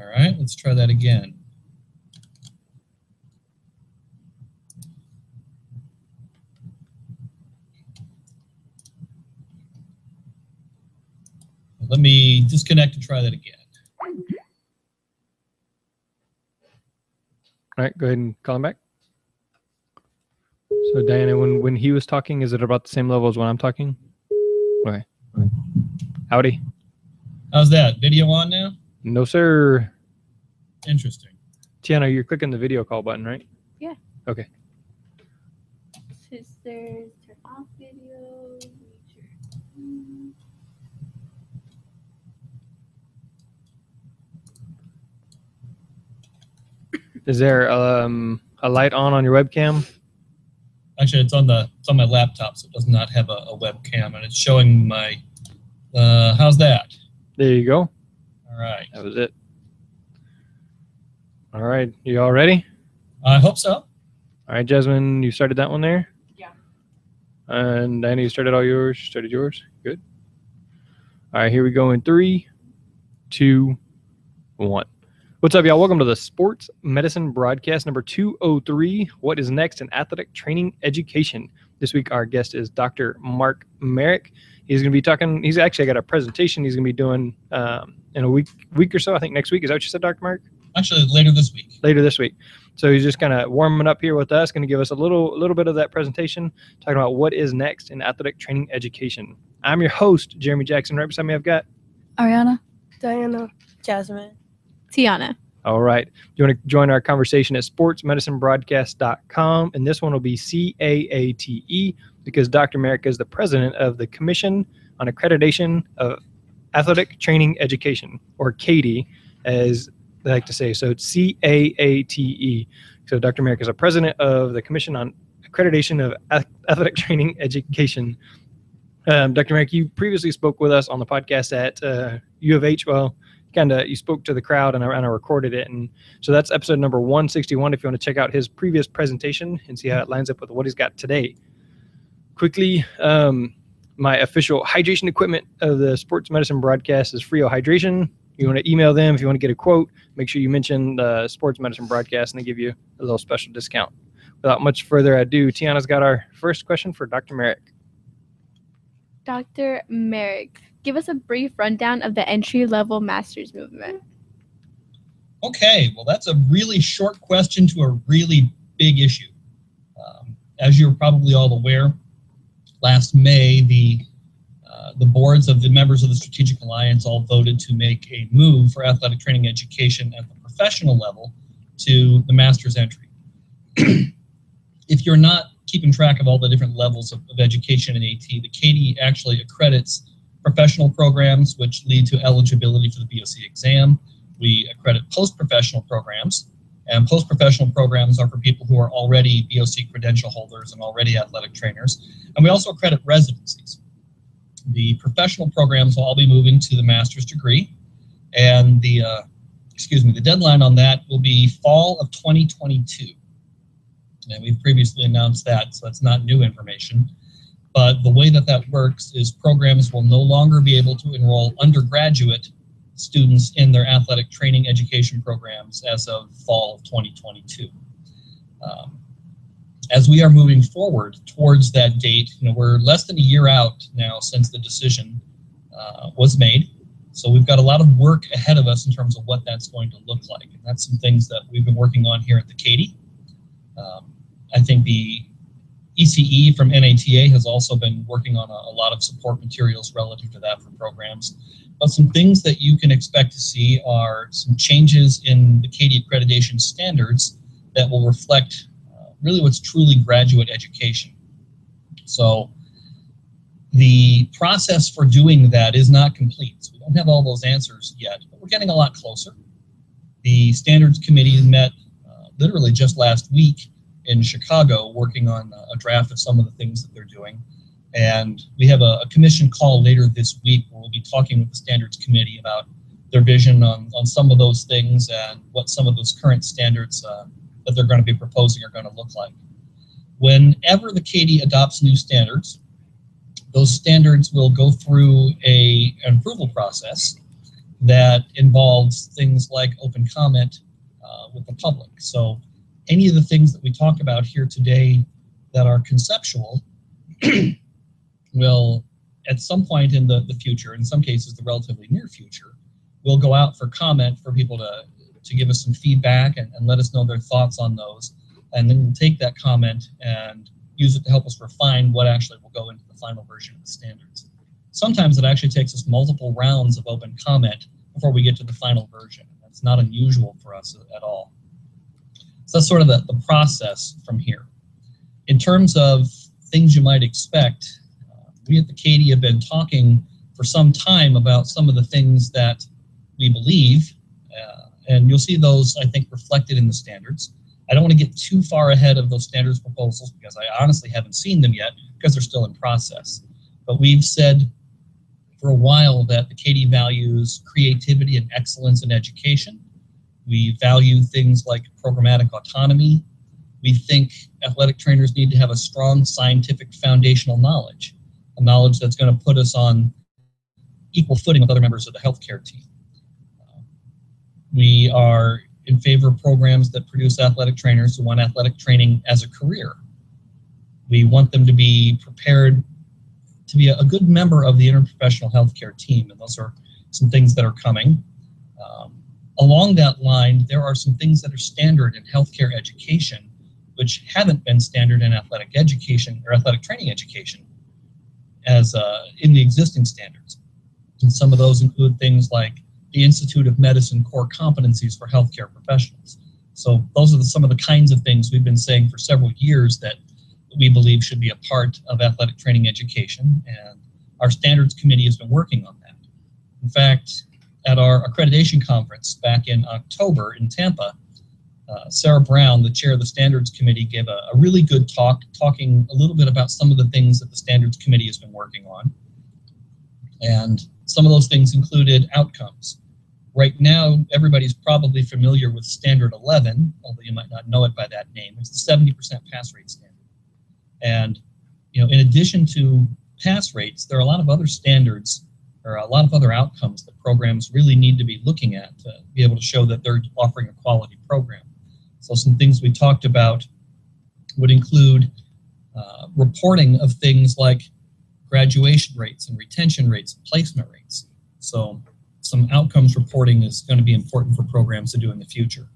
All right, let's try that again. Let me disconnect and try that again. All right, go ahead and call him back. So Diana, when when he was talking, is it about the same level as when I'm talking? Okay. Howdy. How's that? Video on now? No, sir. Interesting. Tiana, you're clicking the video call button, right? Yeah. Okay. Sisters, turn off video. Is there um, a light on on your webcam? Actually, it's on the it's on my laptop, so it does not have a, a webcam, and it's showing my. Uh, how's that? There you go. All right. That was it. All right, you all ready? I hope so. All right, Jasmine, you started that one there. Yeah. And Diana, you started all yours. You started yours. Good. All right, here we go in three, two, one. What's up, y'all? Welcome to the Sports Medicine Broadcast number 203. What is next in athletic training education? This week, our guest is Dr. Mark Merrick. He's going to be talking. He's actually got a presentation he's going to be doing um, in a week, week or so. I think next week. Is that what you said, Dr. Mark? Actually, later this week. later this week. So he's just kind of warming up here with us, going to give us a little little bit of that presentation, talking about what is next in athletic training education. I'm your host, Jeremy Jackson. Right beside me, I've got. Ariana. Diana. Jasmine. Tiana. All right. Do You want to join our conversation at sportsmedicinebroadcast.com, and this one will be C A A T E because Dr. Merrick is the president of the Commission on Accreditation of Athletic Training Education, or CAATE, as they like to say. So it's C A A T E. So Dr. Merrick is a president of the Commission on Accreditation of Athletic Training Education. Um, Dr. Merrick, you previously spoke with us on the podcast at uh, U of H. Well, kind of you spoke to the crowd and I, and I recorded it, and so that's episode number 161. If you want to check out his previous presentation and see how it lines up with what he's got today. Quickly, um, my official hydration equipment of the sports medicine broadcast is Frio Hydration. You want to email them if you want to get a quote. Make sure you mention the sports medicine broadcast, and they give you a little special discount. Without much further ado, Tiana's got our first question for Dr. Merrick. Dr. Merrick, give us a brief rundown of the entry level master's movement. Okay, well, that's a really short question to a really big issue. Um, as you're probably all aware, last May, the uh, the boards of the members of the Strategic Alliance all voted to make a move for athletic training education at the professional level to the master's entry. if you're not keeping track of all the different levels of, of education in AT, the CAATE actually accredits professional programs, which lead to eligibility for the BOC exam. We accredit post-professional programs, and post-professional programs are for people who are already BOC credential holders and already athletic trainers. And we also accredit residencies. The professional programs will all be moving to the master's degree, and the uh, excuse me, the deadline on that will be fall of 2022. And we've previously announced that, so that's not new information. But the way that that works is programs will no longer be able to enroll undergraduate students in their athletic training education programs as of fall of 2022. Um, as we are moving forward towards that date, you know, we're less than a year out now since the decision uh, was made. So we've got a lot of work ahead of us in terms of what that's going to look like. And that's some things that we've been working on here at the CAATE. Um, I think the ECE from NATA has also been working on a, a, lot of support materials relative to that for programs. But some things that you can expect to see are some changes in the CAATE accreditation standards that will reflect uh, really what's truly graduate education. So the process for doing that is not complete. So we don't have all those answers yet, but we're getting a lot closer. The standards committee met uh, literally just last week in Chicago working on a draft of some of the things that they're doing. And we have a, a, commission call later this week where we'll be talking with the standards committee about their vision on, on some of those things and what some of those current standards uh, that they're going to be proposing are going to look like. Whenever the CAATE adopts new standards, those standards will go through a, an approval process. that involves things like open comment uh, with the public. So any of the things that we talk about here today that are conceptual will at some point in the, the future, in some cases the relatively near future, will go out for comment for people to, to give us some feedback and, and let us know their thoughts on those. And then we'll take that comment and use it to help us refine what actually will go into the final version of the standards. Sometimes it actually takes us multiple rounds of open comment before we get to the final version. That's not unusual for us at all. So that's sort of the, the process from here. In terms of things you might expect, we at the CAATE have been talking for some time about some of the things that we believe, uh, and you'll see those, I think, reflected in the standards. I don't want to get too far ahead of those standards proposals because I honestly haven't seen them yet because they're still in process. But we've said for a while that the CAATE values creativity and excellence in education. We value things like programmatic autonomy. We think athletic trainers need to have a strong scientific foundational knowledge, knowledge that's going to put us on equal footing with other members of the healthcare team. Uh, we are in favor of programs that produce athletic trainers who want athletic training as a career. We want them to be prepared to be a, good member of the interprofessional healthcare team, and those are some things that are coming. Um, along that line, there are some things that are standard in healthcare education, which haven't been standard in athletic education or athletic training education as uh, in the existing standards. And some of those include things like the Institute of Medicine core competencies for healthcare professionals. So those are the, some of the kinds of things we've been saying for several years that we believe should be a part of athletic training education, and our standards committee has been working on that. In fact, at our accreditation conference back in October in Tampa, uh, Sarah Brown, the chair of the standards committee, gave a, a, really good talk talking a little bit about some of the things that the standards committee has been working on. And some of those things included outcomes. Right now, everybody's probably familiar with Standard 11, although you might not know it by that name. It's the 70% pass rate standard. And you know, in addition to pass rates, there are a lot of other standards or a lot of other outcomes that programs really need to be looking at to be able to show that they're offering a quality program. So some things we talked about would include uh, reporting of things like graduation rates and retention rates and placement rates. So some outcomes reporting is going to be important for programs to do in the future.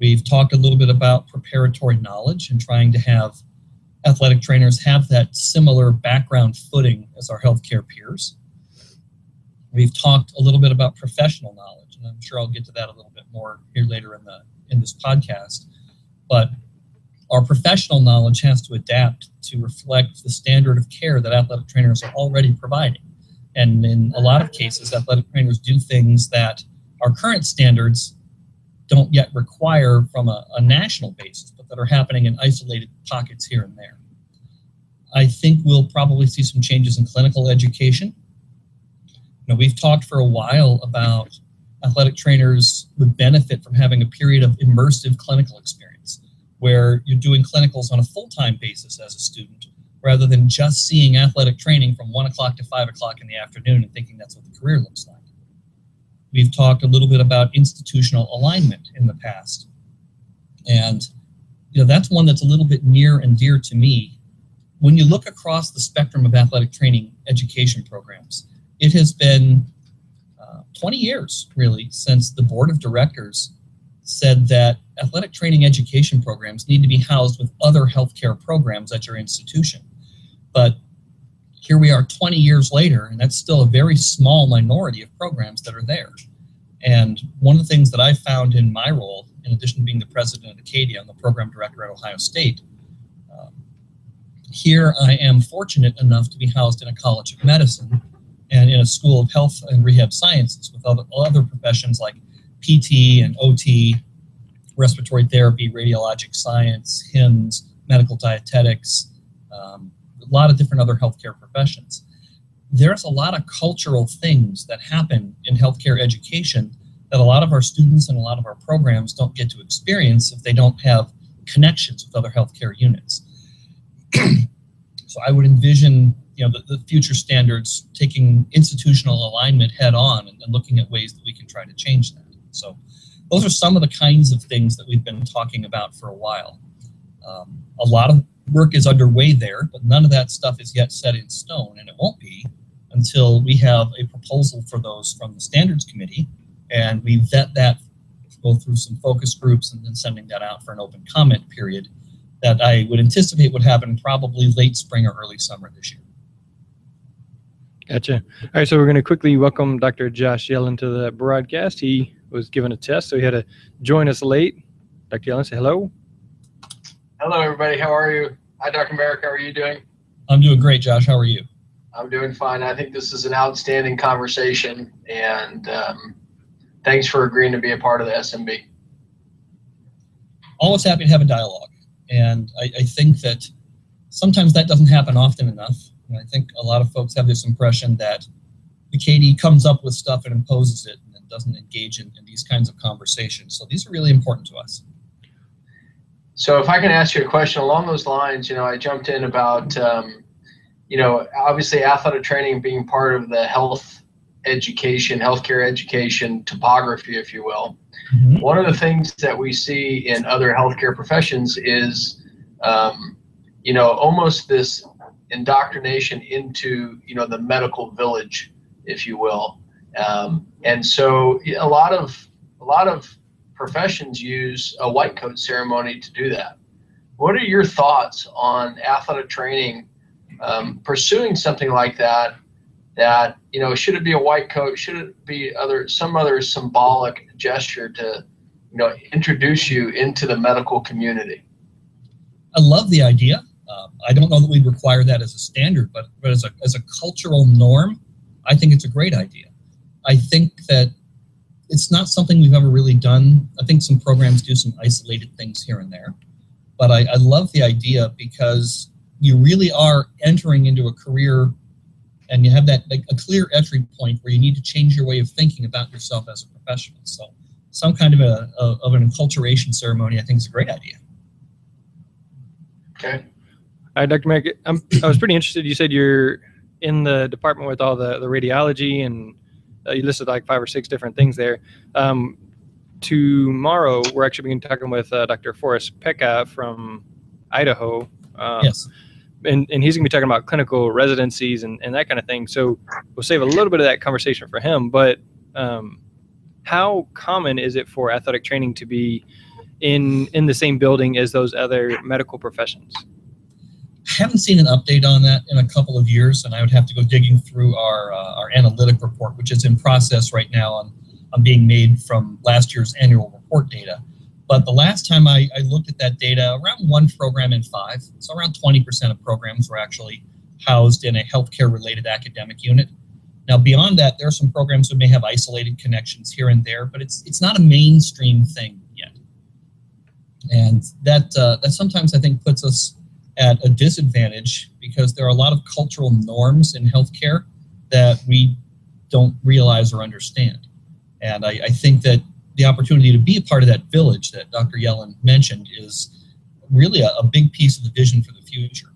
We've talked a little bit about preparatory knowledge and trying to have athletic trainers have that similar background footing as our healthcare peers. We've talked a little bit about professional knowledge, and I'm sure I'll get to that a little bit more here later in the in this podcast. But our professional knowledge has to adapt to reflect the standard of care that athletic trainers are already providing. And in a lot of cases, athletic trainers do things that our current standards don't yet require from a, a national basis, but that are happening in isolated pockets here and there. I think we'll probably see some changes in clinical education. You know, we've talked for a while about athletic trainers would benefit from having a period of immersive clinical experience where you're doing clinicals on a full-time basis as a student rather than just seeing athletic training from one o'clock to five o'clock in the afternoon and thinking that's what the career looks like. We've talked a little bit about institutional alignment in the past. And you know, that's one that's a little bit near and dear to me. When you look across the spectrum of athletic training education programs, it has been 20 years really since the board of directors said that athletic training education programs need to be housed with other healthcare programs at your institution. But here we are 20 years later, and that's still a very small minority of programs that are there. And one of the things that I found in my role, in addition to being the president of Acadia, I'm the program director at Ohio State. Um, here I am fortunate enough to be housed in a college of medicine and in a school of health and rehab sciences with other, other professions like PT and OT, respiratory therapy, radiologic science, HIMSS, medical dietetics, um, a lot of different other healthcare professions. There's a lot of cultural things that happen in healthcare education that a lot of our students and a lot of our programs don't get to experience if they don't have connections with other healthcare units. so I would envision you know the, the future standards, taking institutional alignment head on, and, and looking at ways that we can try to change that. So, those are some of the kinds of things that we've been talking about for a while. Um, a lot of work is underway there, but none of that stuff is yet set in stone, and it won't be until we have a proposal for those from the standards committee, and we vet that, go through some focus groups, and then sending that out for an open comment period that I would anticipate would happen probably late spring or early summer this year. Gotcha. All right, so we're going to quickly welcome Dr. Josh Yellen to the broadcast. He was given a test, so he had to join us late. Dr. Yellen, say hello. Hello, everybody. How are you? Hi, Dr. Merrick. How are you doing? I'm doing great, Josh. How are you? I'm doing fine. I think this is an outstanding conversation, and um, thanks for agreeing to be a part of the SMB. Always happy to have a dialogue. And I, I think that sometimes that doesn't happen often enough. And I think a lot of folks have this impression that the CAATE comes up with stuff and imposes it and doesn't engage in, in these kinds of conversations. So these are really important to us. So if I can ask you a question along those lines, you know, I jumped in about, um, you know, obviously athletic training being part of the health education, healthcare education topography, if you will. Mm-hmm. One of the things that we see in other healthcare professions is, um, you know, almost this indoctrination into, you know, the medical village, if you will. Um, and so a lot of a lot of professions use a white coat ceremony to do that. What are your thoughts on athletic training um, pursuing something like that? That you know, should it be a white coat? Should it be other some other symbolic gesture to you know introduce you into the medical community? I love the idea. Um, I don't know that we'd require that as a standard, but but as a as a cultural norm, I think it's a great idea. I think that it's not something we've ever really done. I think some programs do some isolated things here and there, but I, I love the idea because you really are entering into a career and you have that like, a clear entry point where you need to change your way of thinking about yourself as a professional. So some kind of a, a of an enculturation ceremony, I think, is a great idea. Okay. All right, Dr. Merrick, I'm, I was pretty interested. You said you're in the department with all the, the radiology and uh, you listed like five or six different things there. Um, tomorrow, we're actually going to be talking with uh, Dr. Forrest Pecha from Idaho. Um, yes. And, and he's going to be talking about clinical residencies and, and that kind of thing. So we'll save a little bit of that conversation for him. But um, how common is it for athletic training to be in in the same building as those other medical professions? Haven't seen an update on that in a couple of years, and I would have to go digging through our uh, our analytic report, which is in process right now on, on being made from last year's annual report data. But the last time I, I looked at that data, around one program in five, so around 20% of programs were actually housed in a healthcare related academic unit. Now, beyond that, there are some programs that may have isolated connections here and there, but it's it's not a mainstream thing yet. And that uh, that sometimes I think puts us at a disadvantage because there are a lot of cultural norms in healthcare that we don't realize or understand. And I, I, think that the opportunity to be a part of that village that Dr. Yellen mentioned is really a, a big piece of the vision for the future.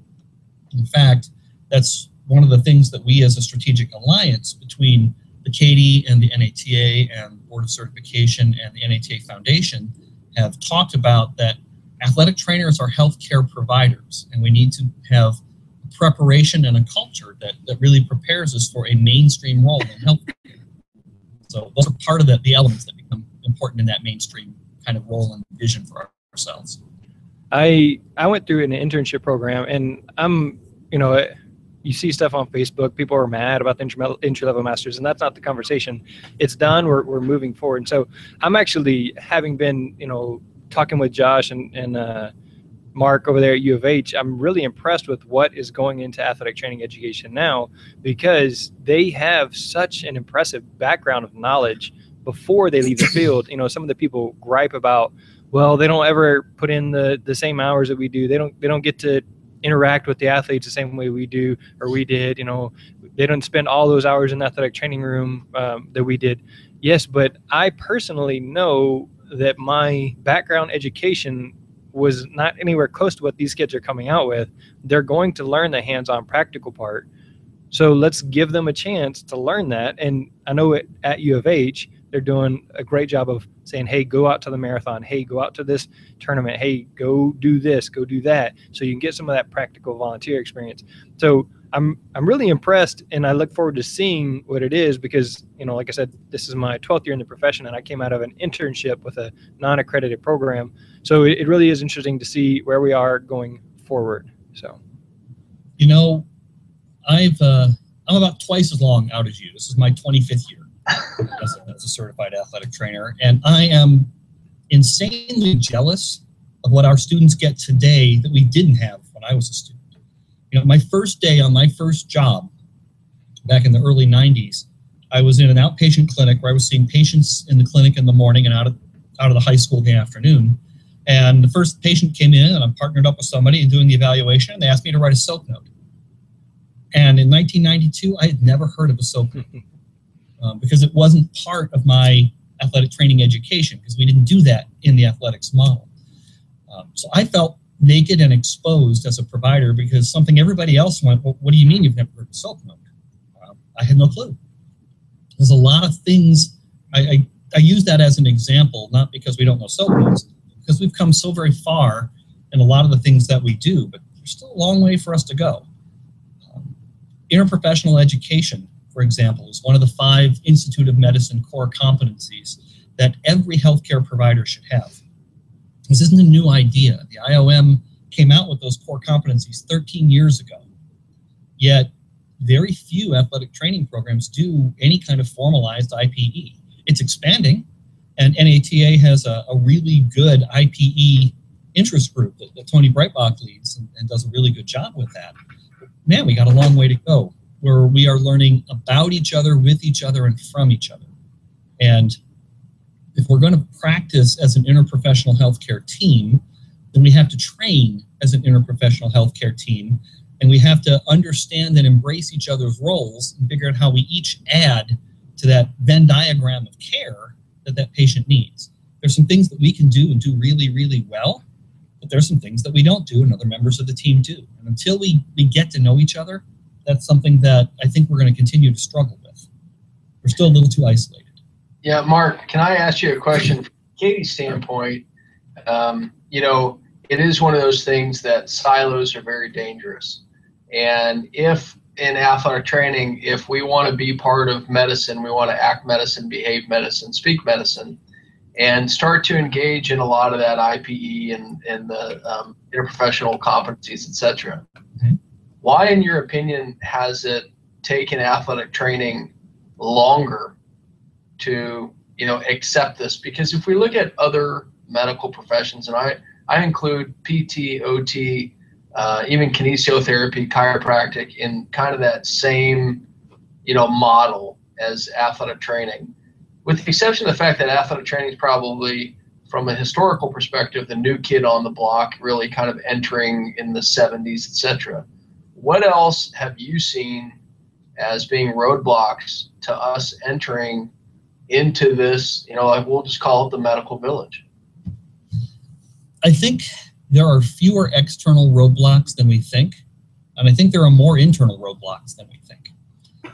In fact, that's one of the things that we as a strategic alliance between the CAATE and the NATA and Board of Certification and the NATA Foundation have talked about that athletic trainers are healthcare providers, and we need to have preparation and a culture that, that really prepares us for a mainstream role in healthcare. So those are part of the, the elements that become important in that mainstream kind of role and vision for ourselves. I I went through an internship program, and I'm you know you see stuff on Facebook. People are mad about the entry level masters, and that's not the conversation. It's done. We're we're moving forward. And so I'm actually having been you know talking with Josh and, and uh, Mark over there at U of H, I'm really impressed with what is going into athletic training education now because they have such an impressive background of knowledge before they leave the field. You know, some of the people gripe about, well, they don't ever put in the, the same hours that we do. They don't they don't get to interact with the athletes the same way we do or we did. You know, they don't spend all those hours in the athletic training room um, that we did. Yes, but I personally know that my background education was not anywhere close to what these kids are coming out with. They're going to learn the hands-on practical part So let's give them a chance to learn that. And I know at, at U of H, they're doing a great job of saying, hey, go out to the marathon. Hey, go out to this tournament. Hey, go do this, go do that. So you can get some of that practical volunteer experience. So I'm I'm really impressed, and I look forward to seeing what it is because you know, like I said, this is my 12th year in the profession, and I came out of an internship with a non-accredited program. So it, it really is interesting to see where we are going forward. So, You know, I've uh, I'm about twice as long out as you. This is my 25th year as a, as a certified athletic trainer, and I am insanely jealous of what our students get today that we didn't have when I was a student. You know, my first day on my first job back in the early 90s, I was in an outpatient clinic where I was seeing patients in the clinic in the morning and out of out of the high school in the afternoon. And the first patient came in, and I'm partnered up with somebody and doing the evaluation. And they asked me to write a SOAP note. And in 1992, I had never heard of a SOAP note um, because it wasn't part of my athletic training education because we didn't do that in the athletics model. Um, so I felt naked and exposed as a provider because something everybody else went, well, what do you mean you've never heard of SOAP? Um, I had no clue. There's a lot of things, I, I, I use that as an example, not because we don't know SOAP notes, because we've come so very far in a lot of the things that we do, but there's still a long way for us to go. Um, interprofessional education, for example, is one of the five Institute of Medicine core competencies that every healthcare provider should have. This isn't a new idea. The IOM came out with those core competencies 13 years ago. Yet, very few athletic training programs do any kind of formalized IPE. It's expanding, and NATA has a, a really good IPE interest group that, that Tony Breitbach leads and, and does a really good job with that. Man, we got a long way to go where we are learning about each other, with each other, and from each other. And if we're going to practice as an interprofessional healthcare team, then we have to train as an interprofessional healthcare team, and we have to understand and embrace each other's roles and figure out how we each add to that Venn diagram of care that that patient needs. There's some things that we can do and do really, really well, but there's some things that we don't do and other members of the team do. And until we, we get to know each other, that's something that I think we're going to continue to struggle with. We're still a little too isolated. Yeah, Mark, can I ask you a question from CAATE's standpoint? Um, you know, it is one of those things that silos are very dangerous. And if in athletic training, if we want to be part of medicine, we want to act medicine, behave medicine, speak medicine, and start to engage in a lot of that IPE and, and the um, interprofessional competencies, et cetera. Why, in your opinion, has it taken athletic training longer to you know accept this? Because if we look at other medical professions, and I I include PT, OT, uh, even kinesiotherapy, chiropractic in kind of that same you know model as athletic training, with the exception of the fact that athletic training is probably from a historical perspective the new kid on the block, really kind of entering in the 70s, etc. What else have you seen as being roadblocks to us entering into this? You know, like we'll just call it the medical village. I think there are fewer external roadblocks than we think, and I think there are more internal roadblocks than we think.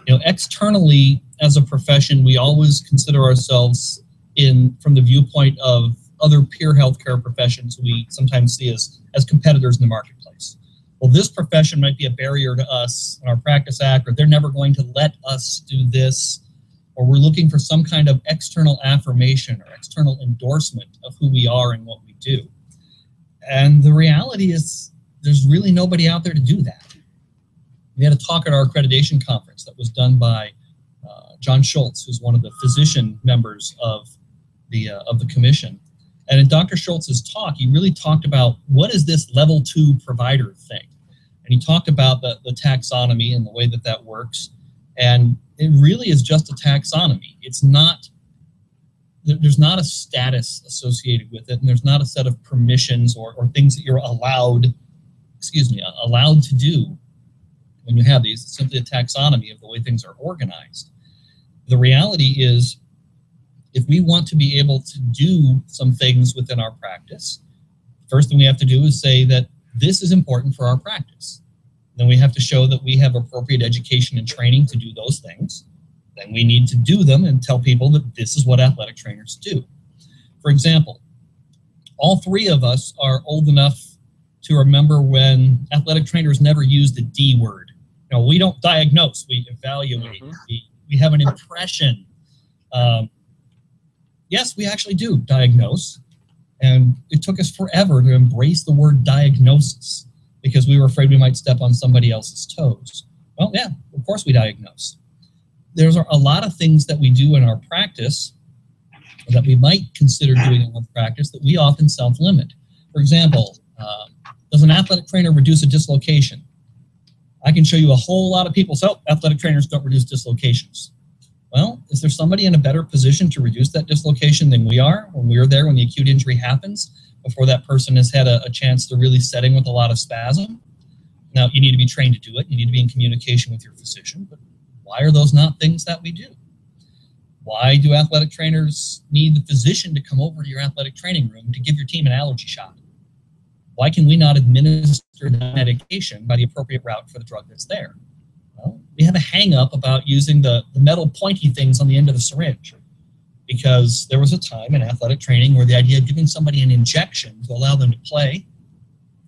You know, externally as a profession, we always consider ourselves in from the viewpoint of other peer healthcare professions we sometimes see as as competitors in the marketplace. Well, this profession might be a barrier to us in our practice act, or they're never going to let us do this, or we're looking for some kind of external affirmation or external endorsement of who we are and what we do. And the reality is, there's really nobody out there to do that. We had a talk at our accreditation conference that was done by uh, John Schultz, who's one of the physician members of the uh, of the commission. And in Dr. Schultz's talk, he really talked about what is this level two provider thing, and he talked about the, the taxonomy and the way that that works. And it really is just a taxonomy. It's not there's not a status associated with it, and there's not a set of permissions or, or things that you're allowed, excuse me, allowed to do when you have these. It's simply a taxonomy of the way things are organized. The reality is, if we want to be able to do some things within our practice, first thing we have to do is say that this is important for our practice. Then we have to show that we have appropriate education and training to do those things. Then we need to do them and tell people that this is what athletic trainers do. For example, all three of us are old enough to remember when athletic trainers never used the D word. You know, we don't diagnose, we evaluate. Mhm. We, we have an impression. Um, yes, we actually do diagnose. And it took us forever to embrace the word diagnosis because we were afraid we might step on somebody else's toes. Well, yeah, of course we diagnose. There's a lot of things that we do in our practice that we might consider doing in our practice that we often self limit. For example, um, does an athletic trainer reduce a dislocation? I can show you a whole lot of people oh, athletic trainers don't reduce dislocations. Well, is there somebody in a better position to reduce that dislocation than we are when we're there when the acute injury happens before that person has had a, a chance to really setting with a lot of spasm? Now, you need to be trained to do it. You need to be in communication with your physician. But why are those not things that we do? Why do athletic trainers need the physician to come over to your athletic training room to give your team an allergy shot? Why can we not administer the medication by the appropriate route for the drug that's there? Well, we have a hang up about using the, the metal pointy things on the end of the syringe because there was a time in athletic training where the idea of giving somebody an injection to allow them to play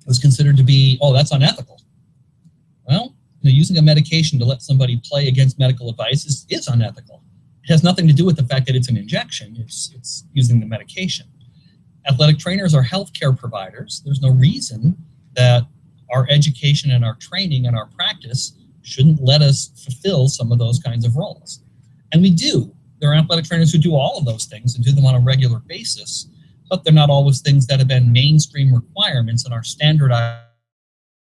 was considered to be, oh, that's unethical. Well, you know, using a medication to let somebody play against medical advice is, is unethical. It has nothing to do with the fact that it's an injection, it's, it's using the medication. Athletic trainers are healthcare providers. There's no reason that our education and our training and our practice shouldn't let us fulfill some of those kinds of roles. And we do. There are athletic trainers who do all of those things and do them on a regular basis, but they're not always things that have been mainstream requirements in our standardized.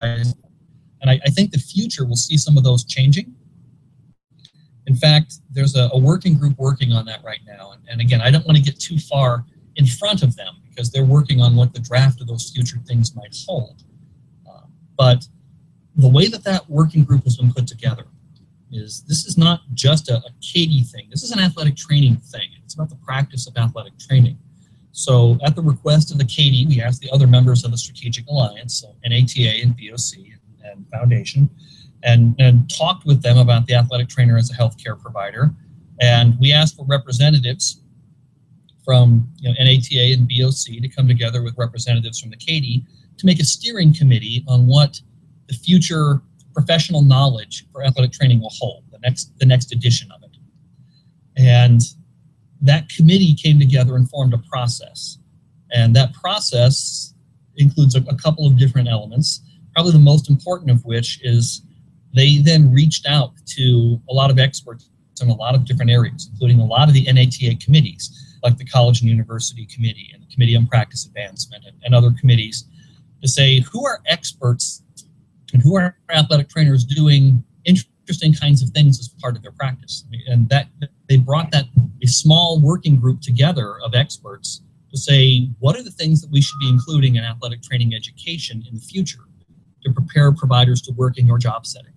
And I, I think the future will see some of those changing. In fact, there's a, a working group working on that right now. And, and again, I don't want to get too far in front of them because they're working on what the draft of those future things might hold. Um, but the way that that working group has been put together is this is not just a, a CAATE thing. This is an athletic training thing. It's about the practice of athletic training. So at the request of the CAATE, we asked the other members of the Strategic Alliance, so NATA and BOC and, and Foundation, and, and talked with them about the athletic trainer as a healthcare provider. And we asked for representatives from you know, NATA and BOC to come together with representatives from the CAATE to make a steering committee on what the future professional knowledge for athletic training will hold, the next, the next edition of it. And that committee came together and formed a process. And that process includes a, a couple of different elements, probably the most important of which is they then reached out to a lot of experts in a lot of different areas, including a lot of the NATA committees, like the College and University Committee and the Committee on Practice Advancement and, and other committees, to say who are experts and who are athletic trainers doing interesting kinds of things as part of their practice. And that they brought that a small working group together of experts to say what are the things that we should be including in athletic training education in the future to prepare providers to work in your job setting.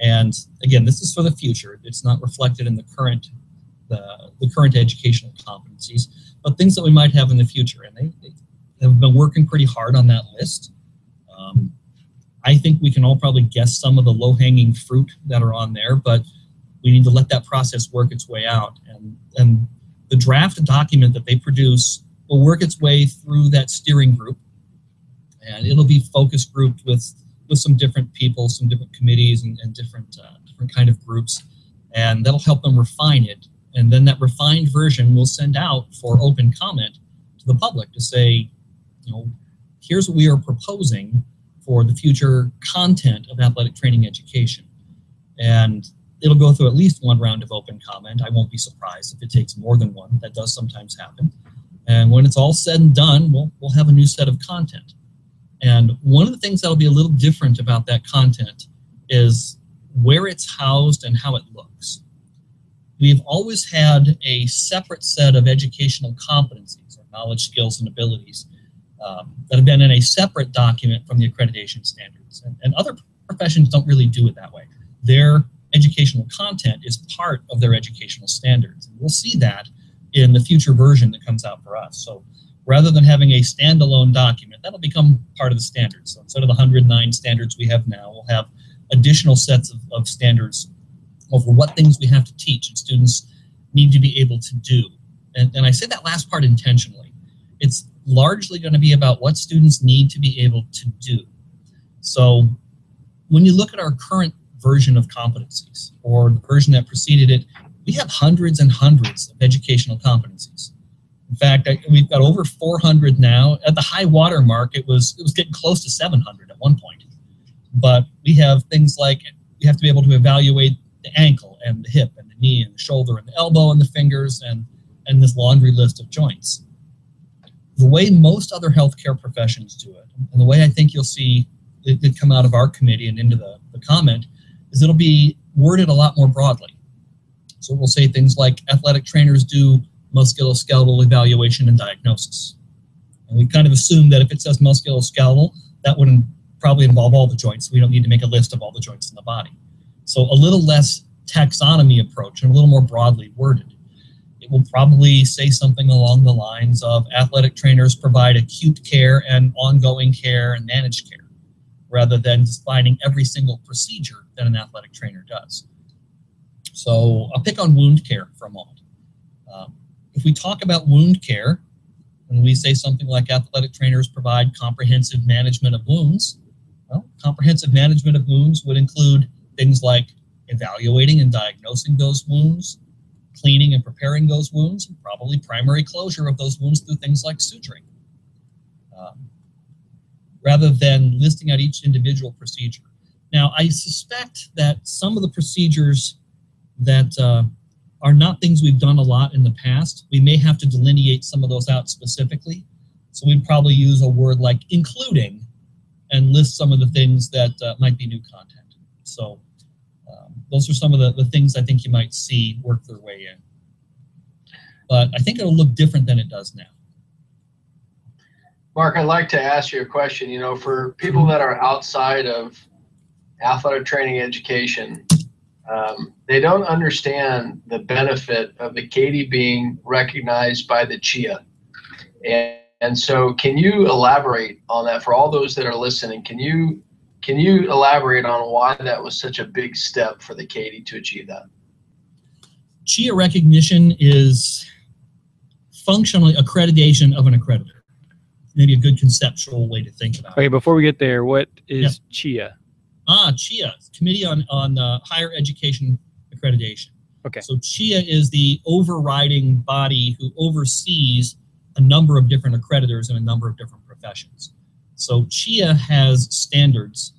And again, this is for the future. It's not reflected in the current the, the current educational competencies, but things that we might have in the future. And they, they have been working pretty hard on that list. Um, I think we can all probably guess some of the low-hanging fruit that are on there, but we need to let that process work its way out. And, and the draft document that they produce will work its way through that steering group, and it'll be focus grouped with with some different people, some different committees, and, and different uh, different kind of groups, and that'll help them refine it. And then that refined version we'll send out for open comment to the public to say, you know, here's what we are proposing for the future content of athletic training education. And it'll go through at least one round of open comment. I won't be surprised if it takes more than one. That does sometimes happen. And when it's all said and done, we'll, we'll have a new set of content. And one of the things that'll be a little different about that content is where it's housed and how it looks. We've always had a separate set of educational competencies or knowledge, skills, and abilities um, that have been in a separate document from the accreditation standards. And, and other professions don't really do it that way. Their educational content is part of their educational standards. And we'll see that in the future version that comes out for us. So rather than having a standalone document, that'll become part of the standards. So instead of the 109 standards we have now, we'll have additional sets of, of standards over what things we have to teach and students need to be able to do. And, and I say that last part intentionally. It's largely going to be about what students need to be able to do. So when you look at our current version of competencies or the version that preceded it, we have hundreds and hundreds of educational competencies. In fact, we've got over 400 now. At the high water mark, it was it was getting close to 700 at one point. But we have things like you have to be able to evaluate the ankle and the hip and the knee and the shoulder and the elbow and the fingers and and this laundry list of joints. The way most other healthcare professions do it, and the way I think you'll see it, it come out of our committee and into the, the comment, is it'll be worded a lot more broadly. So we'll say things like athletic trainers do musculoskeletal evaluation and diagnosis. And we kind of assume that if it says musculoskeletal, that wouldn't probably involve all the joints. We don't need to make a list of all the joints in the body. So a little less taxonomy approach and a little more broadly worded. It will probably say something along the lines of athletic trainers provide acute care and ongoing care and managed care, rather than defining every single procedure that an athletic trainer does. So I'll pick on wound care for a moment. Um, if we talk about wound care, when we say something like athletic trainers provide comprehensive management of wounds, well, comprehensive management of wounds would include things like evaluating and diagnosing those wounds, cleaning and preparing those wounds, and probably primary closure of those wounds through things like suturing. Um, rather than listing out each individual procedure. Now, I suspect that some of the procedures that uh, are not things we've done a lot in the past, we may have to delineate some of those out specifically. So we'd probably use a word like including and list some of the things that uh, might be new content. So those are some of the, the things I think you might see work their way in. But I think it'll look different than it does now. Mark, I'd like to ask you a question. You know, for people that are outside of athletic training education, um, they don't understand the benefit of the CAATE being recognized by the CHEA. And, and so, can you elaborate on that for all those that are listening? Can you can you elaborate on why that was such a big step for the CAATE to achieve that? CHEA recognition is functionally accreditation of an accreditor. Maybe a good conceptual way to think about it. Okay, before we get there, what is CHEA? Ah, CHEA, Committee on, on uh, Higher Education Accreditation. Okay. So CHEA is the overriding body who oversees a number of different accreditors in a number of different professions. So CHEA has standards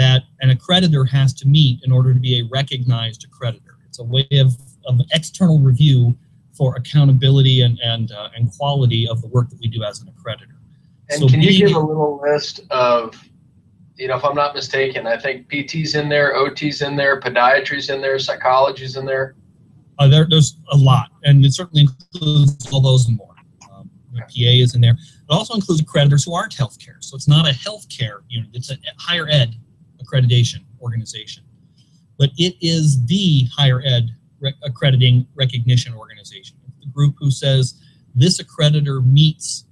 that an accreditor has to meet in order to be a recognized accreditor. It's a way of, of external review for accountability and, and, uh, and quality of the work that we do as an accreditor. And So can you give a little list of, you know, if I'm not mistaken, I think PT's in there, OT's in there, podiatry's in there, psychology's in there. Uh, there, there's a lot, and it certainly includes all those and more. Um, PA is in there. It also includes accreditors who aren't healthcare. So it's not a healthcare unit, it's a higher ed accreditation organization. But it is the higher ed rec- accrediting recognition organization. The group who says this accreditor meets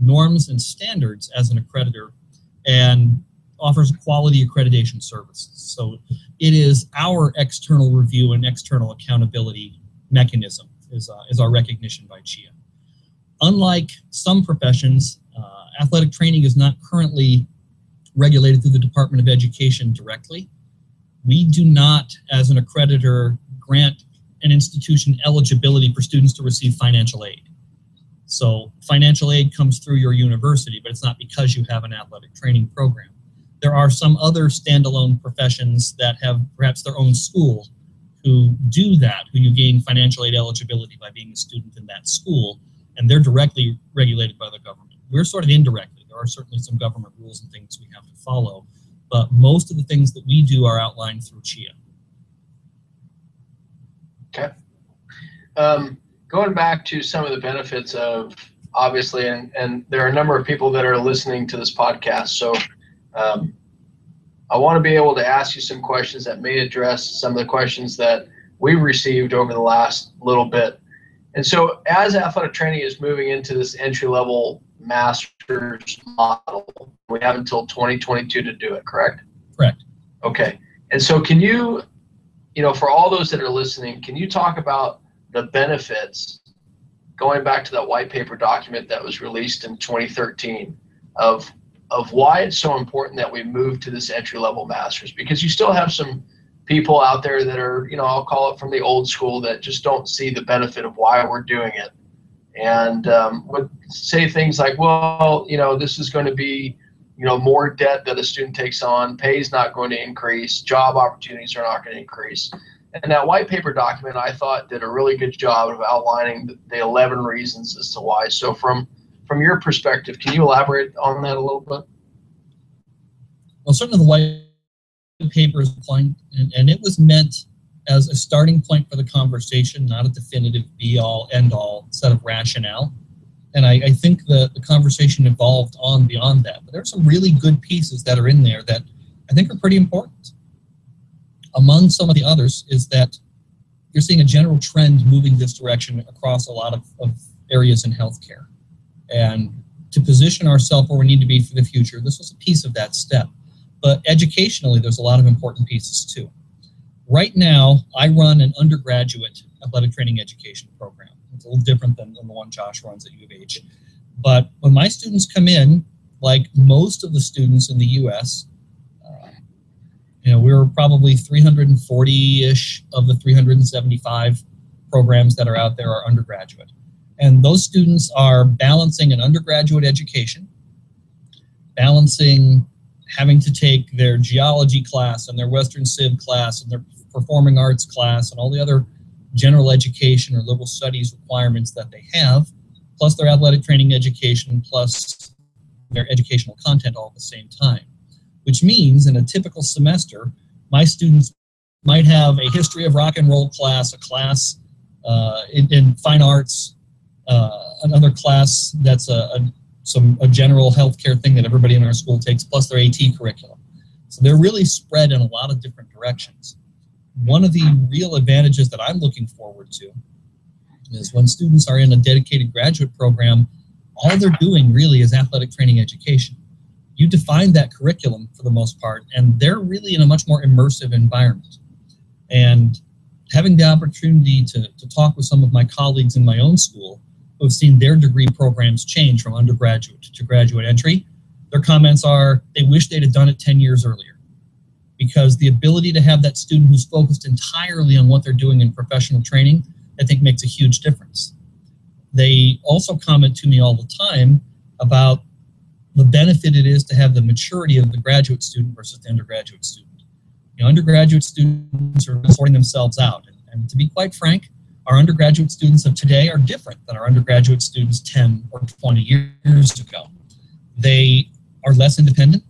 norms and standards as an accreditor and offers quality accreditation services. So it is our external review and external accountability mechanism is, uh, is our recognition by CHEA. Unlike some professions, uh, athletic training is not currently regulated through the Department of Education directly. We do not, as an accreditor, grant an institution eligibility for students to receive financial aid. So financial aid comes through your university, but it's not because you have an athletic training program. There are some other standalone professions that have perhaps their own school who do that, who you gain financial aid eligibility by being a student in that school, and they're directly regulated by the government. We're sort of indirectly. There are certainly some government rules and things we have to follow, but most of the things that we do are outlined through CHEA. Um, going back to some of the benefits of obviously, and, and there are a number of people that are listening to this podcast. So um, I want to be able to ask you some questions that may address some of the questions that we've received over the last little bit. And so, as athletic training is moving into this entry level master's model, we have until 2022 to do it, correct? Correct. Okay. And so, can you, you know, for all those that are listening, can you talk about the benefits going back to that white paper document that was released in 2013 of of why it's so important that we move to this entry level masters because you still have some people out there that are, you know, I'll call it from the old school that just don't see the benefit of why we're doing it. And um, would say things like, well, you know, this is going to be, you know, more debt that a student takes on, pay is not going to increase, job opportunities are not going to increase. And that white paper document, I thought, did a really good job of outlining the, the 11 reasons as to why. So, from from your perspective, can you elaborate on that a little bit? Well, certainly the white paper is point, and, and it was meant as a starting point for the conversation, not a definitive be all, end all set of rationale. And I, I think the, the conversation evolved on beyond that. But there are some really good pieces that are in there that I think are pretty important. Among some of the others is that you're seeing a general trend moving this direction across a lot of, of areas in healthcare. And to position ourselves where we need to be for the future, this was a piece of that step. But educationally, there's a lot of important pieces too. Right now, I run an undergraduate athletic training education program. It's a little different than, than the one Josh runs at U of H. But when my students come in, like most of the students in the US, uh, you know, we are probably 340-ish of the 375 programs that are out there are undergraduate. And those students are balancing an undergraduate education, balancing having to take their geology class and their Western Civ class and their performing arts class and all the other general education or liberal studies requirements that they have, plus their athletic training education, plus their educational content all at the same time. Which means in a typical semester, my students might have a history of rock and roll class, a class uh, in, in, fine arts, uh, another class that's a, a some a general healthcare thing that everybody in our school takes, plus their AT curriculum. So they're really spread in a lot of different directions. One of the real advantages that I'm looking forward to is when students are in a dedicated graduate program, all they're doing really is athletic training education. You define that curriculum for the most part, and they're really in a much more immersive environment. And having the opportunity to, to talk with some of my colleagues in my own school who have seen their degree programs change from undergraduate to graduate entry, their comments are they wish they'd have done it 10 years earlier. Because the ability to have that student who's focused entirely on what they're doing in professional training, I think makes a huge difference. They also comment to me all the time about the benefit it is to have the maturity of the graduate student versus the undergraduate student. You know, undergraduate students are sorting themselves out. And, and to be quite frank, our undergraduate students of today are different than our undergraduate students 10 or 20 years ago. They are less independent.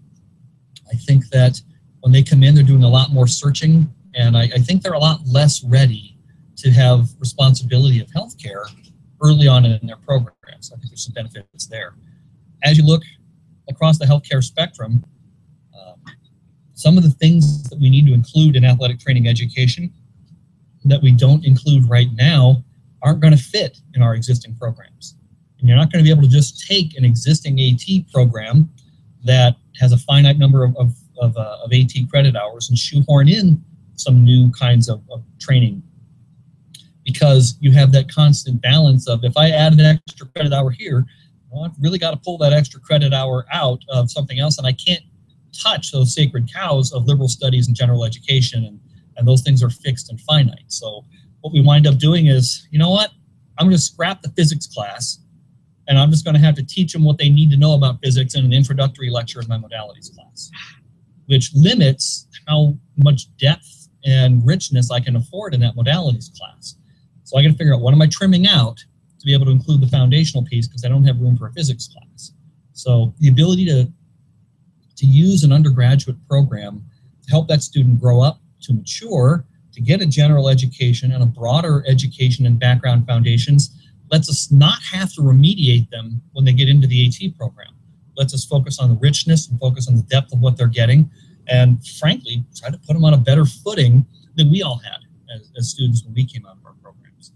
I think that when they come in, they're doing a lot more searching, and I, I think they're a lot less ready to have responsibility of healthcare early on in their programs. I think there's some benefits there. As you look across the healthcare spectrum, um, some of the things that we need to include in athletic training education that we don't include right now aren't going to fit in our existing programs. And you're not going to be able to just take an existing AT program that has a finite number of, of, of, uh, of AT credit hours and shoehorn in some new kinds of, of training because you have that constant balance of if I add an extra credit hour here, well, I've really got to pull that extra credit hour out of something else, and I can't touch those sacred cows of liberal studies and general education and and those things are fixed and finite. So what we wind up doing is, you know what? I'm going to scrap the physics class, and I'm just going to have to teach them what they need to know about physics in an introductory lecture in my modalities class, which limits how much depth and richness I can afford in that modalities class. So I got to figure out what am I trimming out to be able to include the foundational piece because I don't have room for a physics class. So the ability to to use an undergraduate program to help that student grow up to mature, to get a general education and a broader education and background foundations lets us not have to remediate them when they get into the AT program. Lets us focus on the richness and focus on the depth of what they're getting, and frankly, try to put them on a better footing than we all had as, as students when we came out of our programs.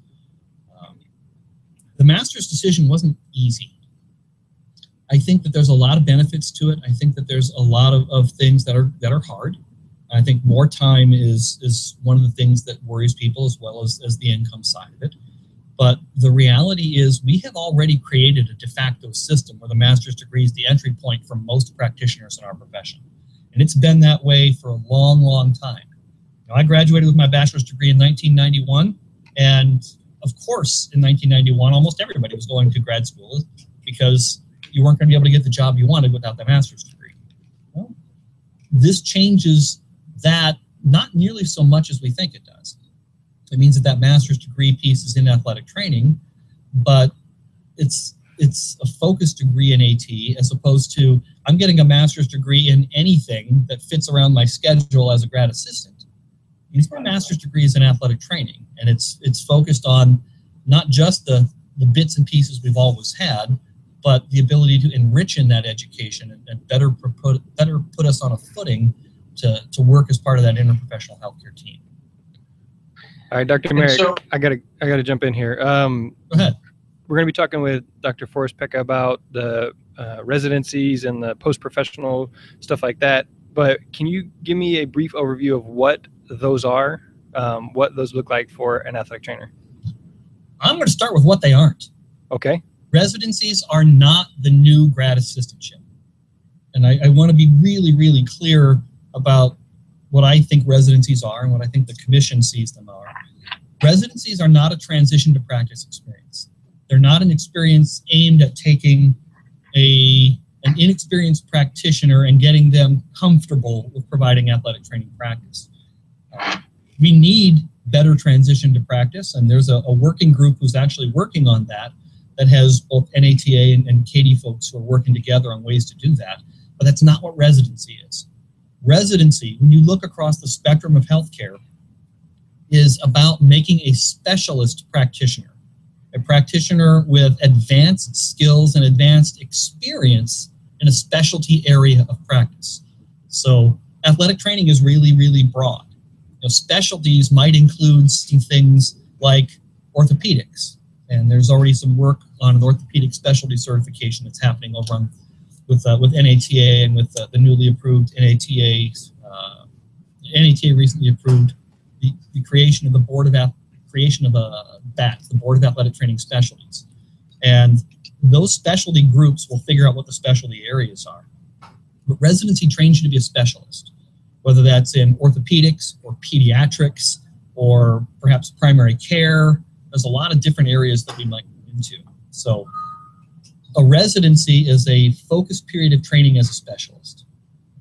Um, the master's decision wasn't easy. I think that there's a lot of benefits to it. I think that there's a lot of, of things that are that are hard. I think more time is is one of the things that worries people as well as, as the income side of it. But the reality is we have already created a de facto system where the master's degree is the entry point for most practitioners in our profession. And it's been that way for a long, long time. Now, I graduated with my bachelor's degree in 1991, and of course, in 1991, almost everybody was going to grad school because you weren't going to be able to get the job you wanted without the master's degree. Well, this changes that not nearly so much as we think it does. It means that that master's degree piece is in athletic training, but it's it's a focused degree in AT as opposed to I'm getting a master's degree in anything that fits around my schedule as a grad assistant. It's my master's degree is in athletic training, and it's it's focused on not just the the bits and pieces we've always had, but the ability to enrich in that education and, and better put better put us on a footing to, to work as part of that interprofessional healthcare team. All right, Dr. Merrick, so- I gotta I gotta jump in here. Um, Go ahead. We're going to be talking with Dr. Forrest Pecha about the uh, residencies and the post professional stuff like that. But can you give me a brief overview of what those are, um, what those look like for an athletic trainer? I'm going to start with what they aren't. Okay. Residencies are not the new grad assistantship. And I, I want to be really, really clear about what I think residencies are and what I think the commission sees them are. Residencies are not a transition to practice experience. They're not an experience aimed at taking a an inexperienced practitioner and getting them comfortable with providing athletic training practice. Uh, we need better transition to practice, and there's a, a working group who's actually working on that that has both NATA and, and folks who are working together on ways to do that. But that's not what residency is. Residency, when you look across the spectrum of healthcare, is about making a specialist practitioner, a practitioner with advanced skills and advanced experience in a specialty area of practice. So athletic training is really, really broad. You know, specialties might include some things like orthopedics, and there's already some work on an orthopedic specialty certification that's happening over on with uh, with NATA and with uh, the newly approved NATA. Uh, NATA recently approved the, the creation of the board of creation of a BAT, the Board of Athletic Training Specialties, and those specialty groups will figure out what the specialty areas are. But residency trains you to be a specialist, whether that's in orthopedics or pediatrics or perhaps primary care. There's a lot of different areas that we might go into. So a residency is a focused period of training as a specialist.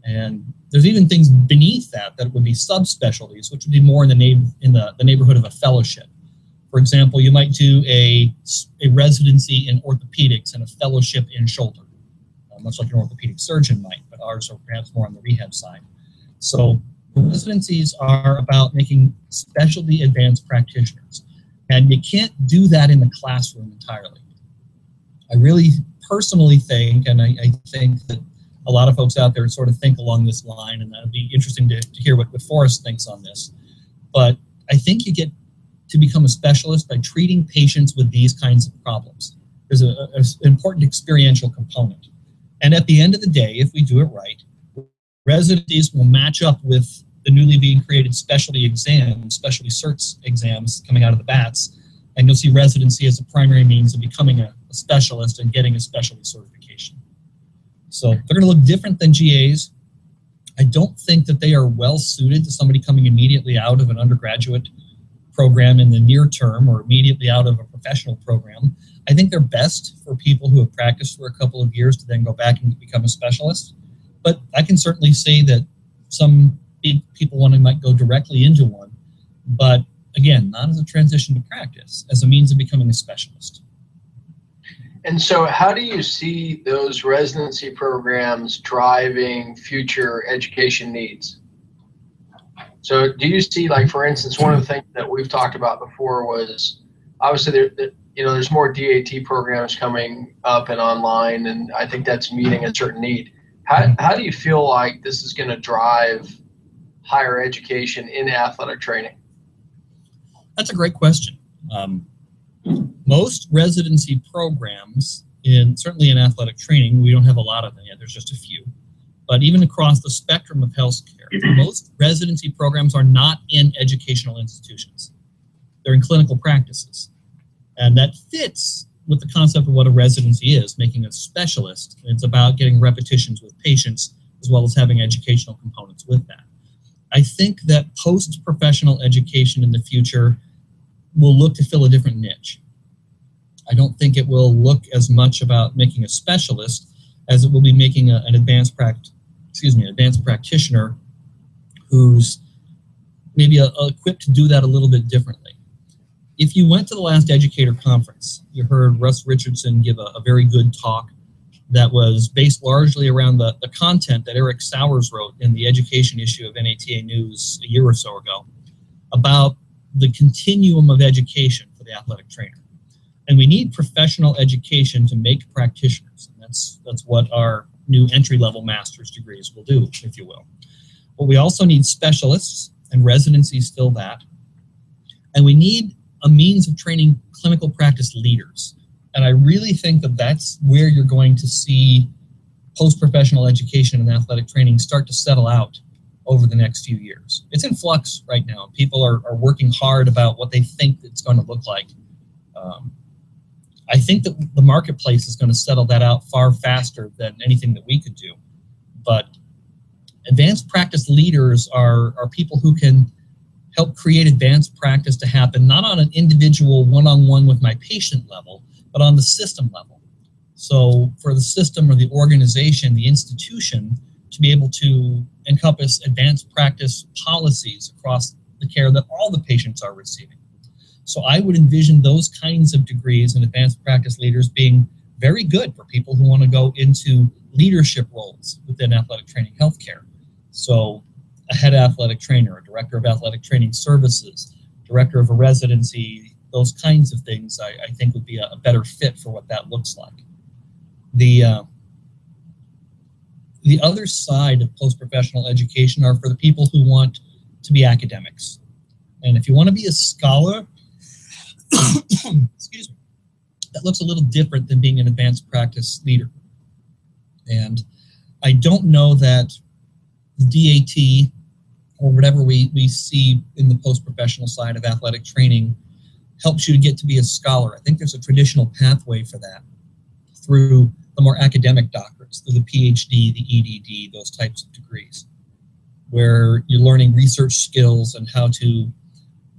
And there's even things beneath that that would be subspecialties, which would be more in the, in the, the neighborhood of a fellowship. For example, you might do a, a residency in orthopedics and a fellowship in shoulder, uh, much like an orthopedic surgeon might, but ours are perhaps more on the rehab side. So residencies are about making specialty advanced practitioners. And you can't do that in the classroom entirely. I really personally think, and I, I think that a lot of folks out there sort of think along this line, and that'd be interesting to, to hear what, what Forrest thinks on this. But I think you get to become a specialist by treating patients with these kinds of problems. There's an important experiential component. And at the end of the day, if we do it right, residencies will match up with the newly being created specialty exams, specialty certs exams coming out of the BATS, and you'll see residency as a primary means of becoming a, a specialist and getting a specialty certification. So they're going to look different than GAs. I don't think that they are well suited to somebody coming immediately out of an undergraduate program in the near term or immediately out of a professional program. I think they're best for people who have practiced for a couple of years to then go back and become a specialist. But I can certainly say that some people want to might go directly into one, but again, not as a transition to practice, as a means of becoming a specialist. And so, how do you see those residency programs driving future education needs? So, do you see, like, for instance, one of the things that we've talked about before was obviously there, you know, there's more DAT programs coming up and online, and I think that's meeting a certain need. How, how do you feel like this is going to drive higher education in athletic training? That's a great question. Um, Most residency programs, in certainly in athletic training, we don't have a lot of them yet. There's just a few. But even across the spectrum of healthcare, most residency programs are not in educational institutions. They're in clinical practices. And that fits with the concept of what a residency is, making a specialist. It's about getting repetitions with patients as well as having educational components with that. I think that post professional education in the future will look to fill a different niche. I don't think it will look as much about making a specialist as it will be making a, an advanced pract, excuse me, an advanced practitioner who's maybe a, a equipped to do that a little bit differently. If you went to the last educator conference, you heard Russ Richardson give a, a very good talk that was based largely around the, the content that Eric Sauers wrote in the education issue of NATA News a year or so ago about the continuum of education for the athletic trainer. And we need professional education to make practitioners. And that's that's what our new entry level master's degrees will do, if you will. But we also need specialists, and residencies fill that. And we need a means of training clinical practice leaders. And I really think that that's where you're going to see post professional education and athletic training start to settle out over the next few years. It's in flux right now. People are, are working hard about what they think it's going to look like. Um, I think that the marketplace is going to settle that out far faster than anything that we could do. But advanced practice leaders are, are people who can help create advanced practice to happen not on an individual one-on-one with my patient level, but on the system level. So for the system or the organization, the institution, to be able to encompass advanced practice policies across the care that all the patients are receiving. So I would envision those kinds of degrees and advanced practice leaders being very good for people who want to go into leadership roles within athletic training healthcare. So a head athletic trainer, a director of athletic training services, director of a residency, those kinds of things I, I think would be a, a, better fit for what that looks like. The uh, the other side of post-professional education are for the people who want to be academics. And if you want to be a scholar, excuse me, that looks a little different than being an advanced practice leader. And I don't know that the DAT or whatever we, we see in the post-professional side of athletic training helps you to get to be a scholar. I think there's a traditional pathway for that through the more academic doctorates, through the PhD, the EDD, those types of degrees, where you're learning research skills and how to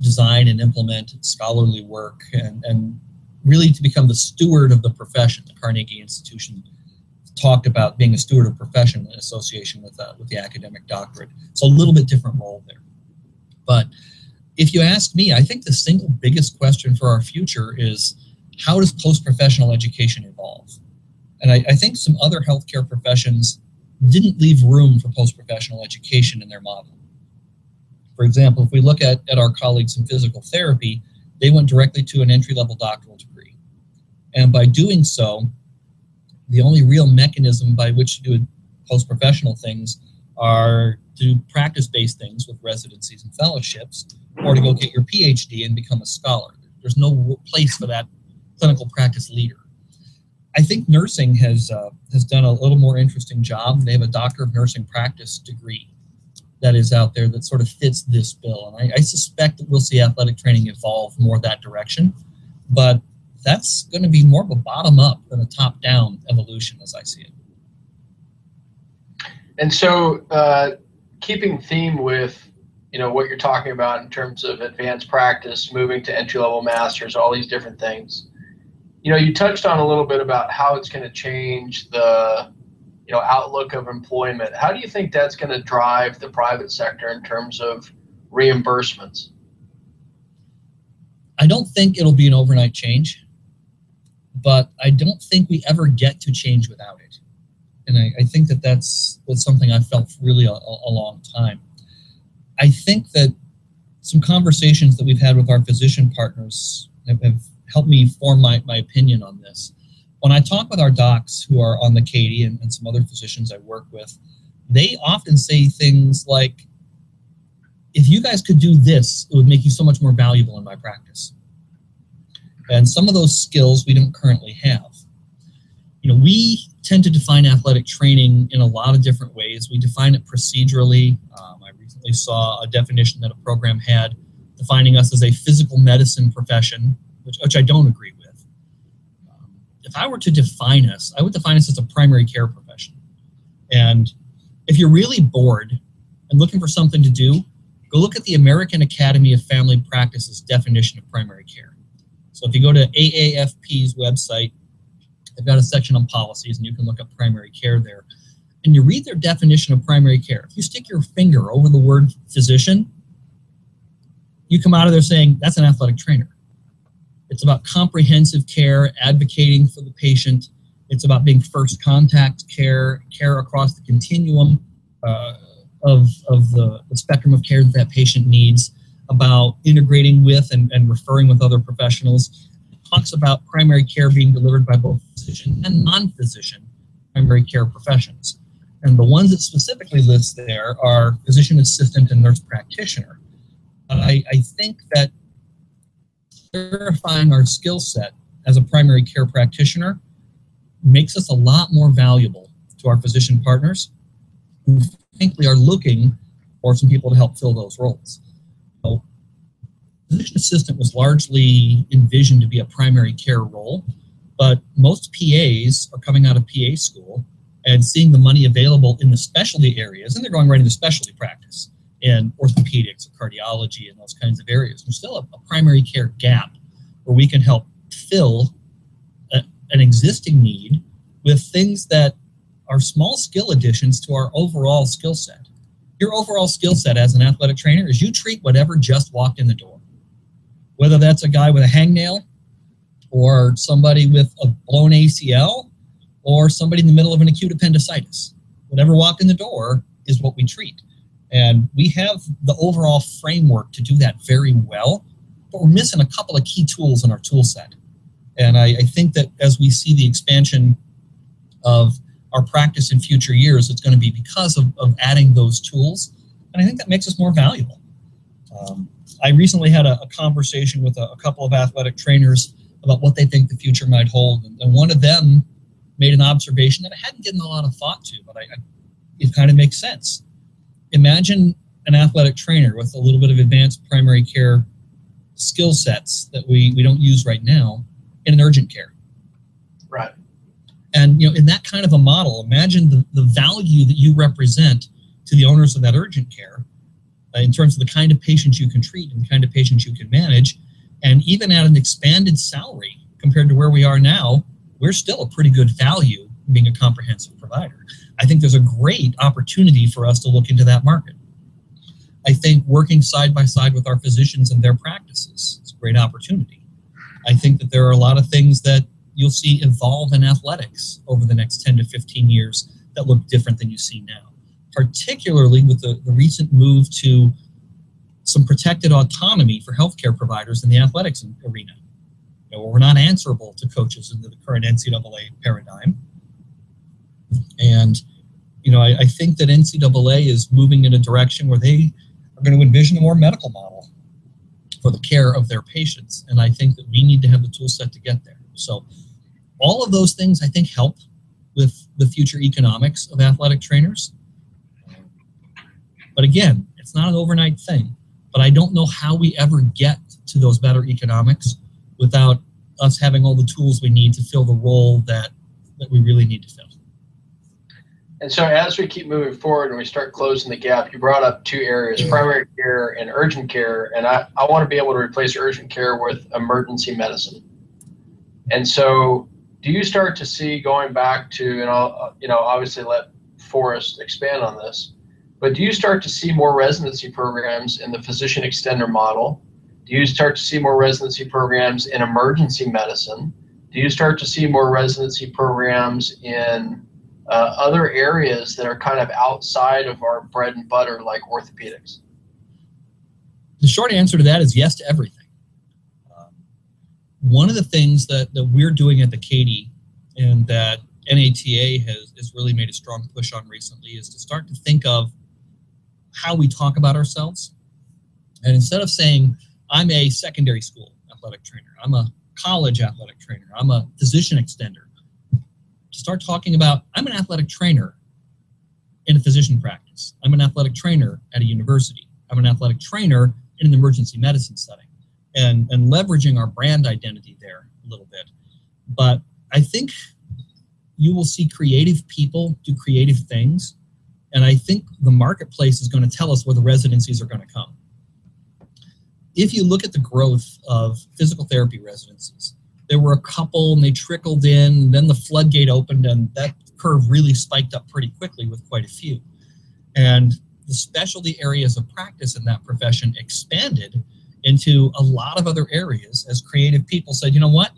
design and implement scholarly work and, and really to become the steward of the profession. The Carnegie Institution talked about being a steward of profession in association with, uh, with the academic doctorate. So a little bit different role there. But if you ask me, I think the single biggest question for our future is how does post-professional education evolve? And I, I think some other healthcare professions didn't leave room for post-professional education in their model. For example, if we look at, at our colleagues in physical therapy, they went directly to an entry-level doctoral degree. And by doing so, the only real mechanism by which to do post-professional things are to do practice-based things with residencies and fellowships, or to go get your PhD and become a scholar. There's no place for that clinical practice leader. I think nursing has uh, has done a little more interesting job. They have a doctor of nursing practice degree that is out there that sort of fits this bill, and I, I suspect that we'll see athletic training evolve more that direction. But that's going to be more of a bottom up than a top down evolution as I see it. And so, uh, keeping theme with you know what you're talking about in terms of advanced practice, moving to entry level masters, all these different things. You know, you touched on a little bit about how it's going to change the you know outlook of employment. How do you think that's going to drive the private sector in terms of reimbursements? I don't think it'll be an overnight change but I don't think we ever get to change without it. And I, I think that that's, that's something I've felt really a, a long time. I think that some conversations that we've had with our physician partners have, have helped me form my, my opinion on this. When I talk with our docs who are on the CAATE and, and some other physicians I work with, they often say things like, if you guys could do this, it would make you so much more valuable in my practice. And some of those skills we don't currently have. You know, we tend to define athletic training in a lot of different ways. We define it procedurally. Um, I recently saw a definition that a program had defining us as a physical medicine profession, which, which I don't agree with. Um, if I were to define us, I would define us as a primary care profession. And if you're really bored and looking for something to do, go look at the American Academy of Family Practice's definition of primary care. So if you go to AAFP's website, they've got a section on policies and you can look up primary care there. And you read their definition of primary care. If you stick your finger over the word physician, you come out of there saying that's an athletic trainer. It's about comprehensive care, advocating for the patient. It's about being first contact care, care across the continuum uh, of, of the, the, spectrum of care that that patient needs, about integrating with and, and referring with other professionals. It talks about primary care being delivered by both physician and non physician primary care professions. And the ones that specifically lists there are physician assistant and nurse practitioner. I, I think that verifying our skill set as a primary care practitioner makes us a lot more valuable to our physician partners who frankly are looking for some people to help fill those roles. So, physician assistant was largely envisioned to be a primary care role, but most PAs are coming out of PA school and seeing the money available in the specialty areas, and they're going right into specialty practice in orthopedics or cardiology and those kinds of areas. There's still a, a primary care gap where we can help fill a, an existing need with things that are small skill additions to our overall skill set. Your overall skill set as an athletic trainer is you treat whatever just walked in the door. Whether that's a guy with a hangnail or somebody with a blown ACL or somebody in the middle of an acute appendicitis. Whatever walked in the door is what we treat. And we have the overall framework to do that very well, but we're missing a couple of key tools in our tool set. And I, I think that as we see the expansion of our practice in future years, it's going to be because of, of adding those tools. And I think that makes us more valuable. Um, I recently had a, a conversation with a, a, couple of athletic trainers about what they think the future might hold. And, and, one of them made an observation that I hadn't given a lot of thought to, but I, I, it kind of makes sense imagine an athletic trainer with a little bit of advanced primary care skill sets that we, we don't use right now in an urgent care. Right. And you know, in that kind of a model, imagine the, the value that you represent to the owners of that urgent care uh, in terms of the kind of patients you can treat and the kind of patients you can manage. And even at an expanded salary compared to where we are now, we're still a pretty good value being a comprehensive provider. I think there's a great opportunity for us to look into that market. I think working side by side with our physicians and their practices is a great opportunity. I think that there are a lot of things that you'll see evolve in athletics over the next 10 to 15 years that look different than you see now, particularly with the, the recent move to some protected autonomy for healthcare providers in the athletics arena. You know, we're not answerable to coaches in the current NCAA paradigm. And, you know, I, I think that NCAA is moving in a direction where they are going to envision a more medical model for the care of their patients. And I think that we need to have the tool set to get there. So all of those things I think help with the future economics of athletic trainers. But again, it's not an overnight thing. But I don't know how we ever get to those better economics without us having all the tools we need to fill the role that, that we really need to fill. And so as we keep moving forward and we start closing the gap, you brought up two areas, primary care and urgent care. And I, I want to be able to replace urgent care with emergency medicine. And so do you start to see going back to, and I'll, you know, obviously let Forrest expand on this, but do you start to see more residency programs in the physician extender model? Do you start to see more residency programs in emergency medicine? Do you start to see more residency programs in uh, other areas that are kind of outside of our bread and butter, like orthopedics? The short answer to that is yes to everything. Um, one of the things that, that we're doing at the CAATE and that NATA has, has really made a strong push on recently is to start to think of how we talk about ourselves. And instead of saying, I'm a secondary school athletic trainer, I'm a college athletic trainer. I'm a physician extender. Start talking about, I'm an athletic trainer in a physician practice. I'm an athletic trainer at a university. I'm an athletic trainer in an emergency medicine setting and, and leveraging our brand identity there a little bit. But I think you will see creative people do creative things. And I think the marketplace is going to tell us where the residencies are going to come. If you look at the growth of physical therapy residencies, there were a couple and they trickled in, then the floodgate opened, and that curve really spiked up pretty quickly with quite a few. And the specialty areas of practice in that profession expanded into a lot of other areas as creative people said, you know what,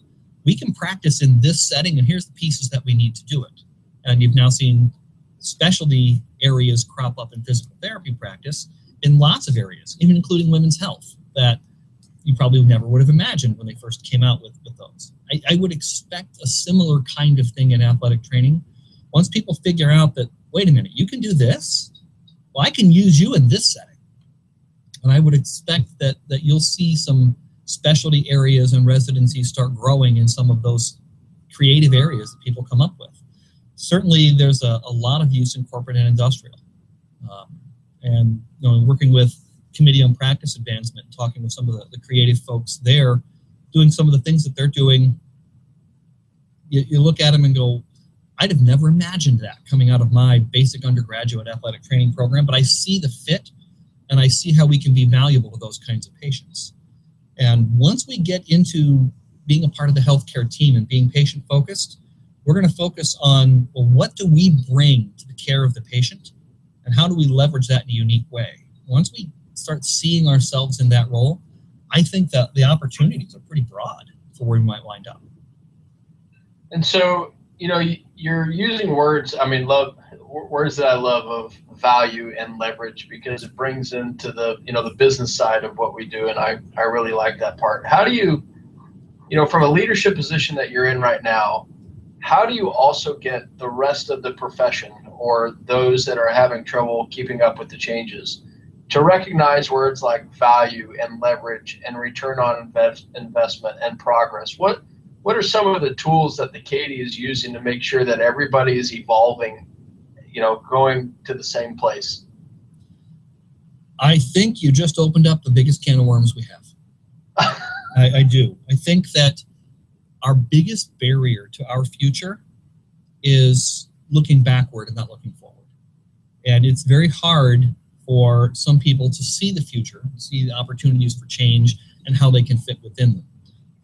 we can practice in this setting, and here's the pieces that we need to do it. And you've now seen specialty areas crop up in physical therapy practice in lots of areas, even including women's health, that you probably never would have imagined when they first came out with, with those. I, I would expect a similar kind of thing in athletic training. Once people figure out that, wait a minute, you can do this, well, I can use you in this setting. And I would expect that that you'll see some specialty areas and residencies start growing in some of those creative areas that people come up with. Certainly, there's a, a lot of use in corporate and industrial. Um, and you know, working with Committee on Practice Advancement, talking with some of the, the creative folks there, doing some of the things that they're doing, you, you look at them and go, I'd have never imagined that coming out of my basic undergraduate athletic training program, but I see the fit and I see how we can be valuable to those kinds of patients. And once we get into being a part of the healthcare team and being patient focused, we're going to focus on well, what do we bring to the care of the patient and how do we leverage that in a unique way? Once we start seeing ourselves in that role, I think that the opportunities are pretty broad for where we might wind up. And so, you know, you're using words, I mean, love words that I love of value and leverage because it brings into the you know the business side of what we do, and I I really like that part. How do you, you know, from a leadership position that you're in right now, how do you also get the rest of the profession or those that are having trouble keeping up with the changes to recognize words like value and leverage and return on invest, investment and progress? What what are some of the tools that the CAATE is using to make sure that everybody is evolving you know, going to the same place? I think you just opened up the biggest can of worms we have. I, I do. I think that our biggest barrier to our future is looking backward and not looking forward. And it's very hard for some people to see the future, see the opportunities for change and how they can fit within them.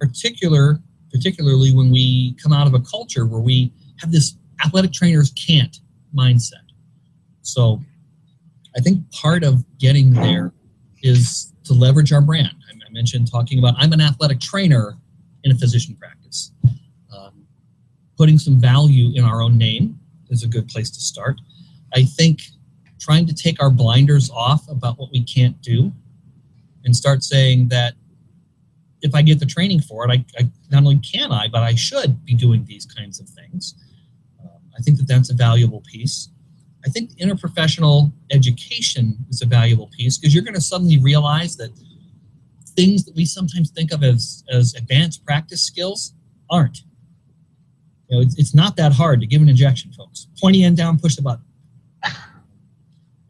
Particular, particularly when we come out of a culture where we have this athletic trainers can't mindset. So I think part of getting there is to leverage our brand. I mentioned talking about I'm an athletic trainer in a physician practice. Um, putting some value in our own name is a good place to start. I think trying to take our blinders off about what we can't do and start saying that if I get the training for it, I, I not only can I, but I should be doing these kinds of things. Um, I think that that's a valuable piece. I think interprofessional education is a valuable piece because you're going to suddenly realize that things that we sometimes think of as, as advanced practice skills aren't. You know, it's, it's not that hard to give an injection, folks. Pointy end down, push the button.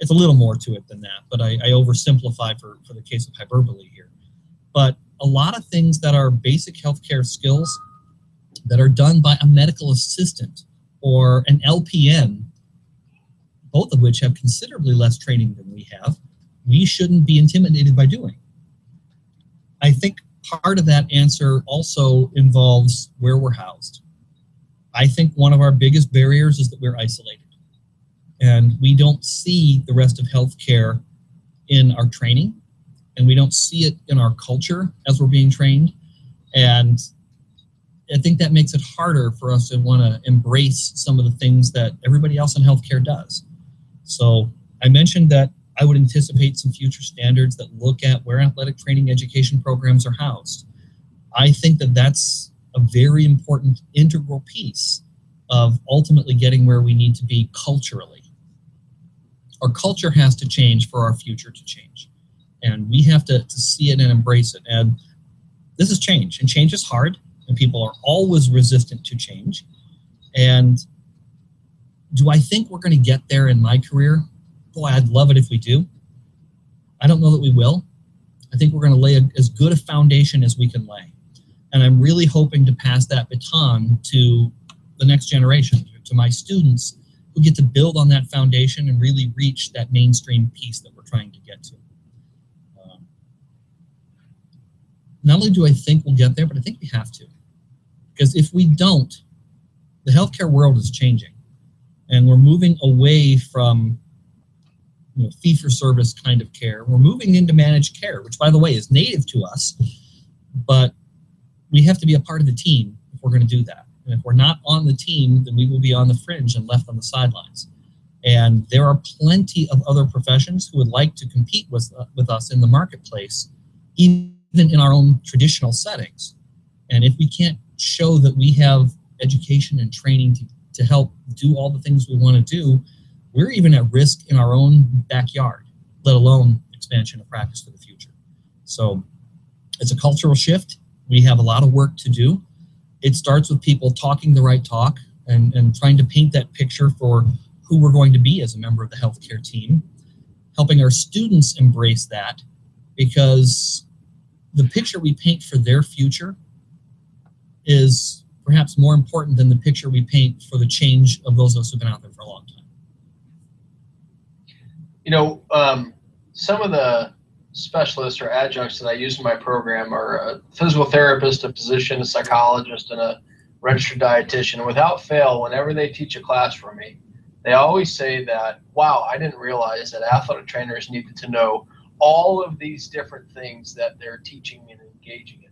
It's a little more to it than that, but I, I oversimplify for, for the case of hyperbole here. But a lot of things that are basic healthcare skills that are done by a medical assistant or an LPN, both of which have considerably less training than we have, we shouldn't be intimidated by doing. I think part of that answer also involves where we're housed. I think one of our biggest barriers is that we're isolated and we don't see the rest of healthcare in our training and we don't see it in our culture as we're being trained. And I think that makes it harder for us to want to embrace some of the things that everybody else in healthcare does. So I mentioned that I would anticipate some future standards that look at where athletic training education programs are housed. I think that that's a very important integral piece of ultimately getting where we need to be culturally. Our culture has to change for our future to change. And we have to, to see it and embrace it. And this is change, and change is hard and people are always resistant to change. And do I think we're going to get there in my career? Boy, I'd love it if we do. I don't know that we will. I think we're going to lay a, as good a foundation as we can lay. And I'm really hoping to pass that baton to the next generation, to my students who get to build on that foundation and really reach that mainstream piece that we're trying to get to. Um, not only do I think we'll get there, but I think we have to. Because if we don't, the healthcare world is changing. And we're moving away from you know, fee for service kind of care. We're moving into managed care, which, by the way, is native to us. But we have to be a part of the team if we're going to do that. And if we're not on the team, then we will be on the fringe and left on the sidelines. And there are plenty of other professions who would like to compete with, uh, with us in the marketplace, even in our own traditional settings. And if we can't show that we have education and training to, to help do all the things we want to do, we're even at risk in our own backyard, let alone expansion of practice for the future. So it's a cultural shift. We have a lot of work to do it starts with people talking the right talk and, and trying to paint that picture for who we're going to be as a member of the healthcare team, helping our students embrace that because the picture we paint for their future is perhaps more important than the picture we paint for the change of those of us who've been out there for a long time. You know, um, some of the specialists or adjuncts that I use in my program are a physical therapist, a physician, a psychologist, and a registered dietitian. Without fail, whenever they teach a class for me, they always say that, wow, I didn't realize that athletic trainers needed to know all of these different things that they're teaching and engaging in.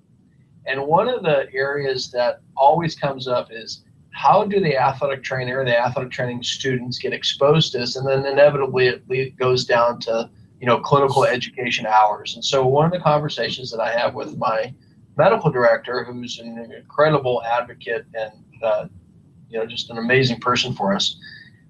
And one of the areas that always comes up is how do the athletic trainer, the athletic training students get exposed to this? And then inevitably it goes down to you know, clinical education hours. And so one of the conversations that I have with my medical director, who's an incredible advocate and uh, you know just an amazing person for us,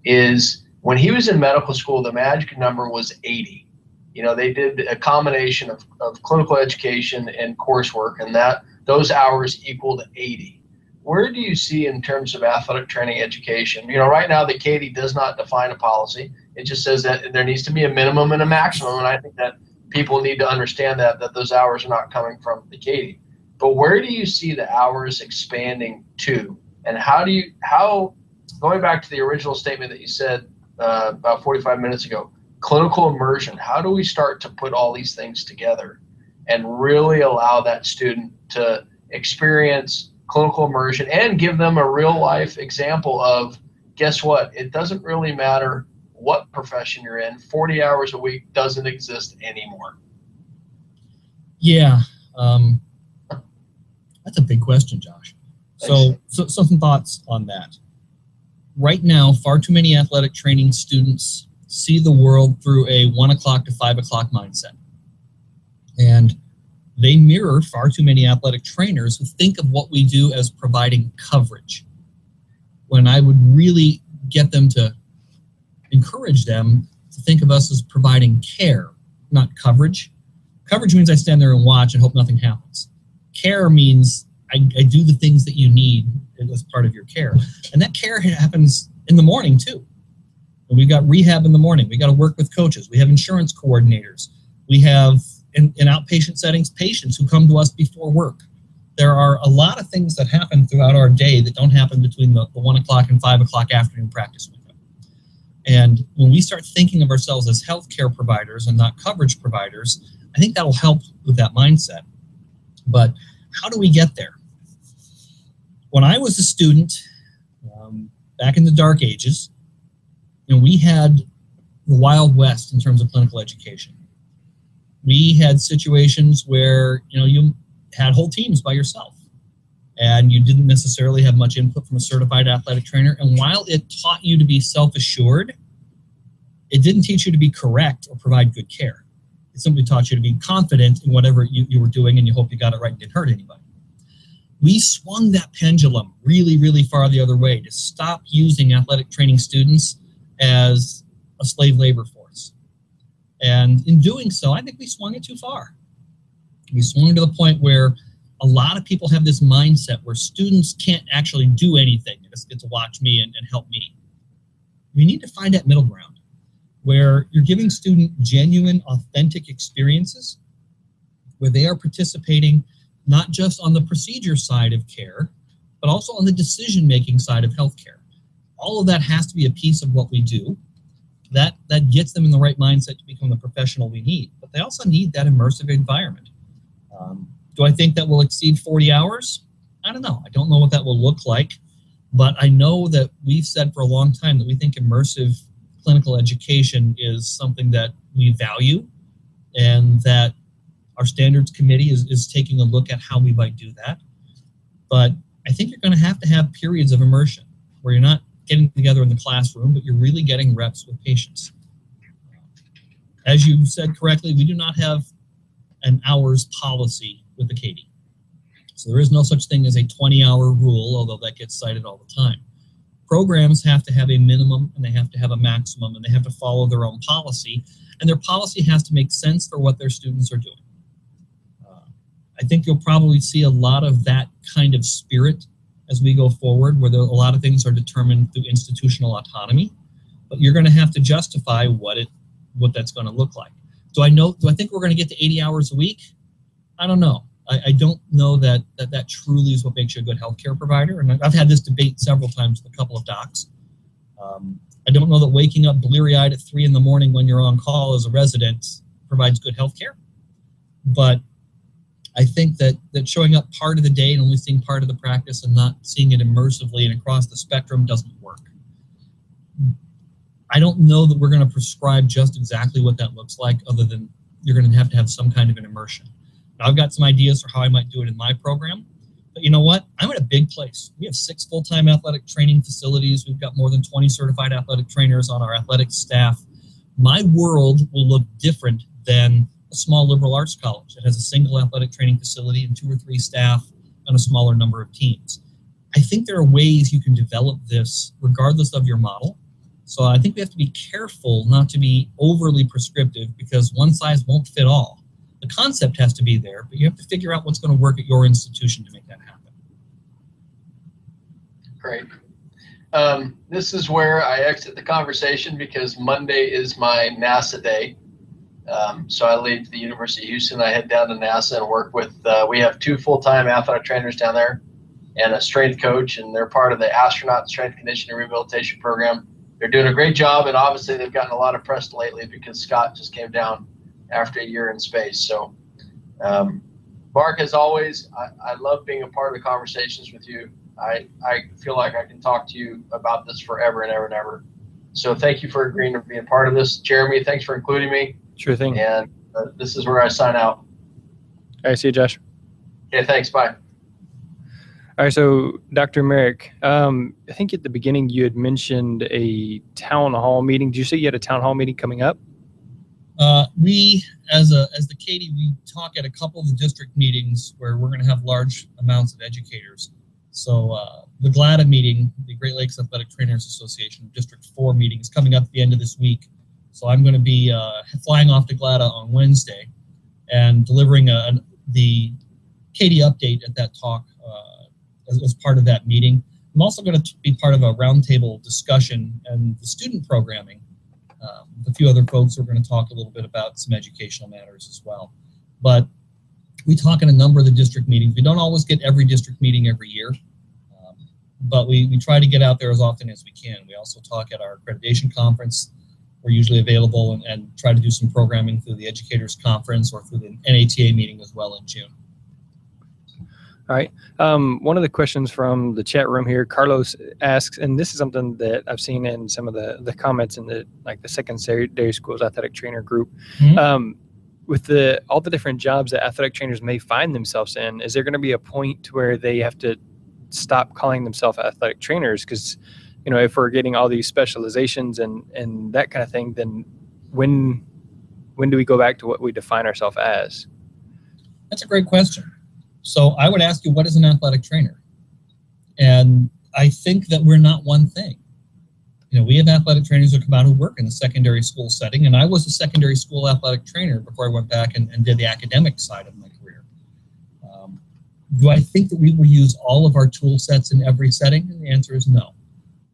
is when he was in medical school, the magic number was 80. You know, they did a combination of, of clinical education and coursework, and that those hours equaled 80 where do you see in terms of athletic training education? You know, right now the CAATE does not define a policy. It just says that there needs to be a minimum and a maximum, and I think that people need to understand that that those hours are not coming from the CAATE. But where do you see the hours expanding to, and how do you how going back to the original statement that you said uh, about 45 minutes ago, clinical immersion. How do we start to put all these things together and really allow that student to experience clinical immersion and give them a real life example of guess what? It doesn't really matter what profession you're in, 40 hours a week doesn't exist anymore. Yeah. Um, that's a big question, Josh. So, so, so some thoughts on that. Right now, far too many athletic training students see the world through a one o'clock to five o'clock mindset. And they mirror far too many athletic trainers who think of what we do as providing coverage. When I would really get them to encourage them to think of us as providing care, not coverage. Coverage means I stand there and watch and hope nothing happens. Care means I, I do the things that you need as part of your care. And that care happens in the morning too. And we've got rehab in the morning. We got to work with coaches. We have insurance coordinators. We have in, in outpatient settings patients who come to us before work. There are a lot of things that happen throughout our day that don't happen between the, the one o'clock and five o'clock afternoon practice. And when we start thinking of ourselves as healthcare providers and not coverage providers, I think that'll help with that mindset. But how do we get there? When I was a student um, back in the dark ages, you know, we had the Wild West in terms of clinical education we had situations where you know you had whole teams by yourself and you didn't necessarily have much input from a certified athletic trainer. And while it taught you to be self-assured it didn't teach you to be correct or provide good care. It simply taught you to be confident in whatever you, you were doing and you hope you got it right and didn't hurt anybody. We swung that pendulum really really far the other way to stop using athletic training students as a slave labor force. And in doing so, I think we swung it too far. We swung to the point where a lot of people have this mindset where students can't actually do anything. They just get to watch me and, and help me. We need to find that middle ground where you're giving student genuine, authentic experiences, where they are participating not just on the procedure side of care, but also on the decision-making side of healthcare. All of that has to be a piece of what we do. That, that gets them in the right mindset to become the professional we need. But they also need that immersive environment. Um, do I think that will exceed 40 hours? I don't know. I don't know what that will look like. But I know that we've said for a long time that we think immersive clinical education is something that we value and that our standards committee is, is taking a look at how we might do that. But I think you're going to have to have periods of immersion where you're not getting together in the classroom, but you're really getting reps with patients. As you said correctly, we do not have an hours policy with the CAATE. So there is no such thing as a 20 hour rule, although that gets cited all the time. Programs have to have a minimum and they have to have a maximum and they have to follow their own policy and their policy has to make sense for what their students are doing. Uh, I think you'll probably see a lot of that kind of spirit as we go forward, where there, a lot of things are determined through institutional autonomy, but you're going to have to justify what it what that's going to look like. Do I know? Do I think we're going to get to 80 hours a week? I don't know. I, I, don't know that, that that truly is what makes you a good healthcare provider. And I've had this debate several times with a couple of docs. Um, I don't know that waking up bleary-eyed at three in the morning when you're on call as a resident provides good healthcare. But I think that that showing up part of the day and only seeing part of the practice and not seeing it immersively and across the spectrum doesn't work. I don't know that we're going to prescribe just exactly what that looks like, other than you're going to have to have some kind of an immersion. I've got some ideas for how I might do it in my program. But you know what? I'm in a big place. We have six full time athletic training facilities. We've got more than 20 certified athletic trainers on our athletic staff. My world will look different than a small liberal arts college that has a single athletic training facility and two or three staff and a smaller number of teams. I think there are ways you can develop this regardless of your model. So I think we have to be careful not to be overly prescriptive because one size won't fit all. The concept has to be there, but you have to figure out what's going to work at your institution to make that happen. Great. Um, this is where I exit the conversation because Monday is my NASA day. Um, so I leave the University of Houston. I head down to NASA and work with. Uh, we have two full-time athletic trainers down there, and a strength coach, and they're part of the astronaut strength conditioning rehabilitation program. They're doing a great job, and obviously they've gotten a lot of press lately because Scott just came down after a year in space. So, um, Mark, as always, I, I love being a part of the conversations with you. I, I feel like I can talk to you about this forever and ever and ever. So thank you for agreeing to be a part of this. Jeremy, thanks for including me. Sure thing. And uh, this is where I sign out. All right, see you, Josh. Okay, thanks. Bye. All right, so Dr. Merrick, um, I think at the beginning you had mentioned a town hall meeting. Did you say you had a town hall meeting coming up? Uh, we, as a as the CAATE, we talk at a couple of the district meetings where we're going to have large amounts of educators. So uh, the GLATA meeting, the Great Lakes Athletic Trainers Association District 4 meeting is coming up at the end of this week. So I'm going to be uh, flying off to GLATA on Wednesday and delivering a, the CAATE update at that talk uh, as, as part of that meeting. I'm also going to be part of a roundtable discussion and the student programming um, a few other folks are going to talk a little bit about some educational matters as well. But we talk in a number of the district meetings. We don't always get every district meeting every year, um, but we, we try to get out there as often as we can. We also talk at our accreditation conference. We're usually available and, and try to do some programming through the educators conference or through the NATA meeting as well in June. All right. Um, one of the questions from the chat room here, Carlos asks, and this is something that I've seen in some of the, the comments in the like the secondary schools athletic trainer group. Mhm. Um, with the all the different jobs that athletic trainers may find themselves in, is there going to be a point where they have to stop calling themselves athletic trainers? Because you know, if we're getting all these specializations and and that kind of thing, then when when do we go back to what we define ourselves as? That's a great question. So I would ask you, what is an athletic trainer? And I think that we're not one thing. You know, we have athletic trainers who come out who work in the secondary school setting, and I was a secondary school athletic trainer before I went back and, and did the academic side of my career. Um, Do I think that we will use all of our tool sets in every setting? And the answer is no.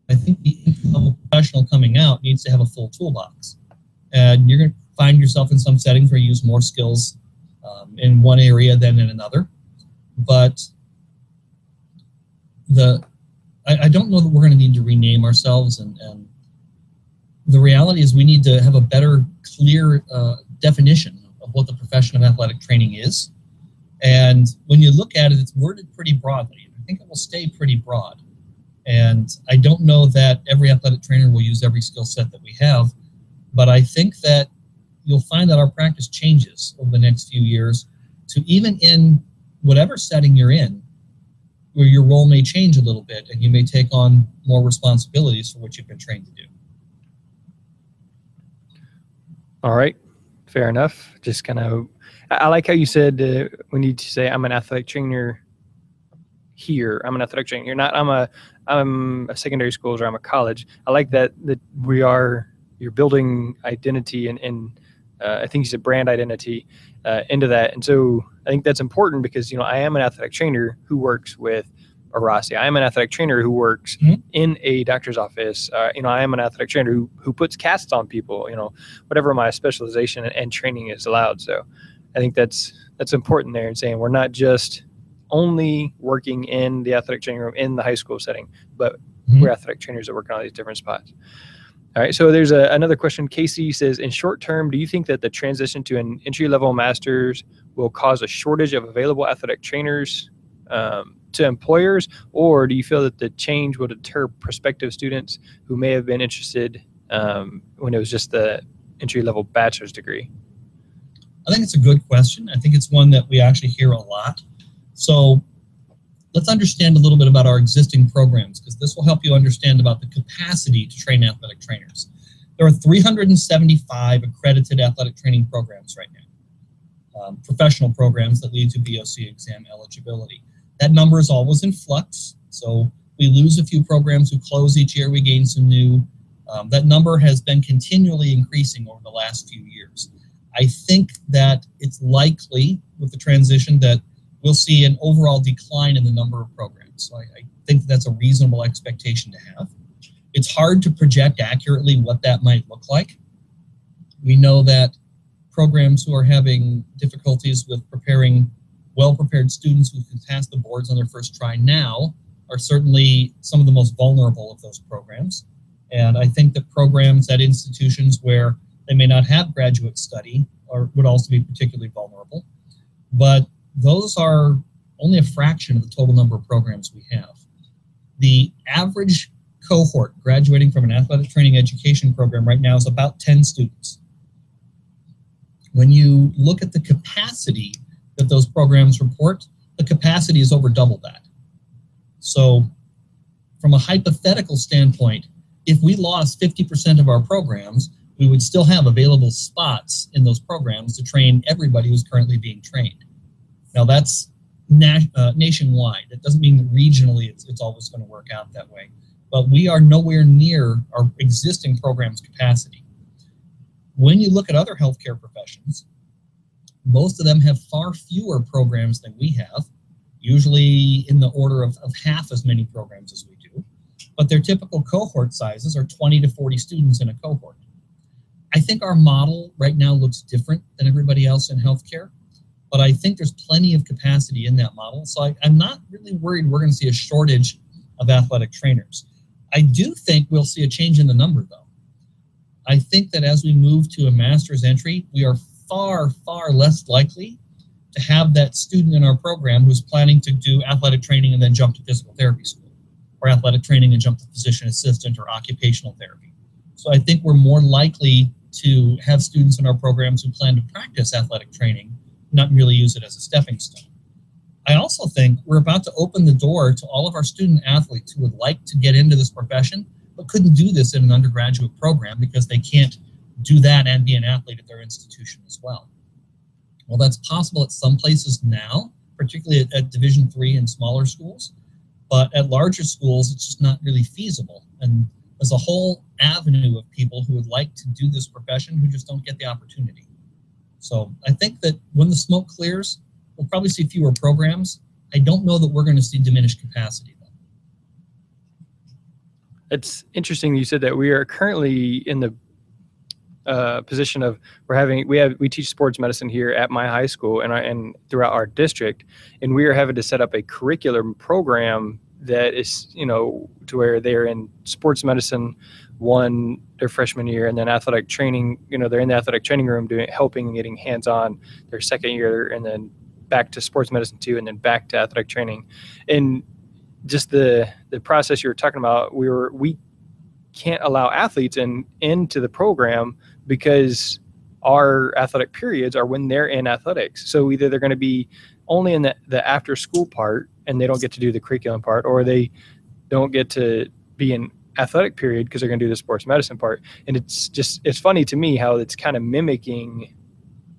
I think the entry-level professional coming out needs to have a full toolbox. And you're going to find yourself in some settings where you use more skills um, in one area than in another. But the I, I don't know that we're going to need to rename ourselves. And, and the reality is we need to have a better, clear uh, definition of what the profession of athletic training is. And when you look at it, it's worded pretty broadly. I think it will stay pretty broad. And I don't know that every athletic trainer will use every skill set that we have, but I think that you'll find that our practice changes over the next few years to even in whatever setting you're in, where your role may change a little bit and you may take on more responsibilities for what you've been trained to do. All right, fair enough. Just kind of, I like how you said uh, we need to say I'm an athletic trainer here. I'm an athletic trainer. You're not. I'm a. I'm a secondary school or I'm a college. I like that that we are. You're building identity and and uh, I think you said brand identity uh, into that. And so I think that's important because you know I am an athletic trainer who works with a Rossi. I am an athletic trainer who works Mhm. in a doctor's office. Uh, you know, I am an athletic trainer who who puts casts on people. You know, whatever my specialization and, and training is allowed. So I think that's that's important there and saying we're not just only working in the athletic training room in the high school setting, but Mhm. we're athletic trainers that work in all these different spots. All right, so there's a, another question. Casey says, in short term, do you think that the transition to an entry level master's will cause a shortage of available athletic trainers um, to employers, or do you feel that the change will deter prospective students who may have been interested um, when it was just the entry level bachelor's degree? I think it's a good question. I think it's one that we actually hear a lot. So let's understand a little bit about our existing programs because this will help you understand about the capacity to train athletic trainers. There are 375 accredited athletic training programs right now, um, professional programs that lead to BOC exam eligibility. That number is always in flux. So we lose a few programs who close each year, we gain some new. Um, that number has been continually increasing over the last few years. I think that it's likely with the transition that we'll see an overall decline in the number of programs. So I, I think that's a reasonable expectation to have. It's hard to project accurately what that might look like. We know that programs who are having difficulties with preparing well prepared students who can pass the boards on their first try now are certainly some of the most vulnerable of those programs. And I think that programs at institutions where they may not have graduate study or would also be particularly vulnerable. But those are only a fraction of the total number of programs we have. The average cohort graduating from an athletic training education program right now is about 10 students. When you look at the capacity that those programs report, the capacity is over double that. So, from a hypothetical standpoint, if we lost 50% of our programs, we would still have available spots in those programs to train everybody who's currently being trained. Now that's na- uh, nationwide. It doesn't mean that regionally it's, it's always going to work out that way. But we are nowhere near our existing program's capacity. When you look at other healthcare professions, most of them have far fewer programs than we have, usually in the order of, of half as many programs as we do. But their typical cohort sizes are 20 to 40 students in a cohort. I think our model right now looks different than everybody else in healthcare, but I think there's plenty of capacity in that model. So I, I'm not really worried we're going to see a shortage of athletic trainers. I do think we'll see a change in the number, though. I think that as we move to a master's entry, we are far, far less likely to have that student in our program who's planning to do athletic training and then jump to physical therapy school, or athletic training and jump to physician assistant or occupational therapy. So I think we're more likely to have students in our programs who plan to practice athletic training, not really use it as a stepping stone. I also think we're about to open the door to all of our student athletes who would like to get into this profession, but couldn't do this in an undergraduate program because they can't do that and be an athlete at their institution as well. Well, that's possible at some places now, particularly at, at Division three and smaller schools, but at larger schools, it's just not really feasible. And there's a whole avenue of people who would like to do this profession who just don't get the opportunity. So I think that when the smoke clears, we'll probably see fewer programs, I don't know that we're going to see diminished capacity. Though. It's interesting you said that we are currently in the uh, position of we're having we have we teach sports medicine here at my high school and I, and throughout our district, and we are having to set up a curriculum program that is you know to where they're in sports medicine one their freshman year and then athletic training you know they're in the athletic training room doing helping and getting hands on their second year and then back to sports medicine too, and then back to athletic training. And just the the process you were talking about we were we can't allow athletes in into the program because our athletic periods are when they're in athletics. So either they're going to be only in the, the after school part and they don't get to do the curriculum part or they don't get to be in athletic period because they're going to do the sports medicine part. And it's just it's funny to me how it's kind of mimicking